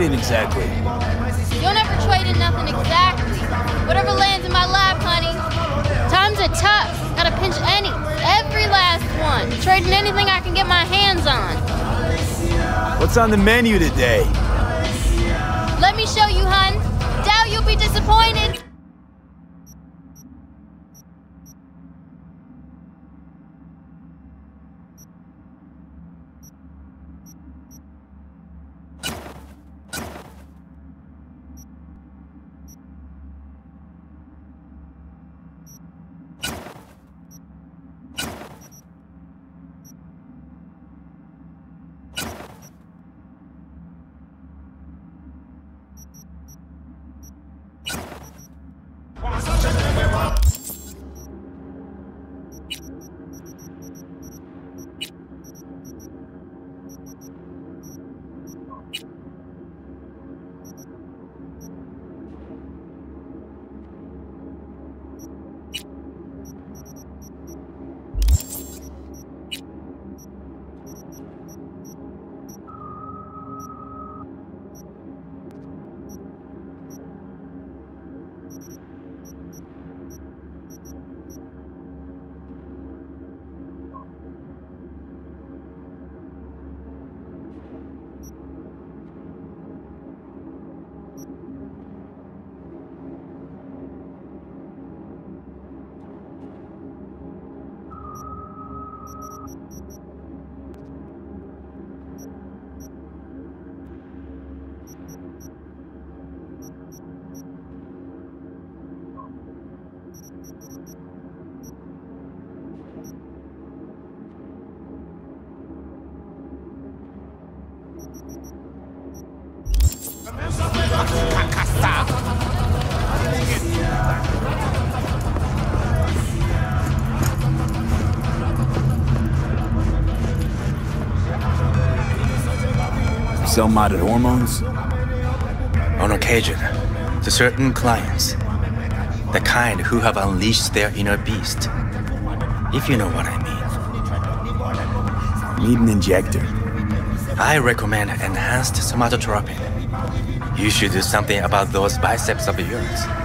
Trading exactly? You'll never trade in nothing exactly. Whatever lands in my lap, honey. Times are tough. Gotta pinch any, every last one. Trading anything I can get my hands on. What's on the menu today? Let me show you, hun. Doubt you'll be disappointed. Sell modded hormones? On occasion, to certain clients. The kind who have unleashed their inner beast. If you know what I mean. Need an injector. I recommend enhanced somatotropin. You should do something about those biceps of yours.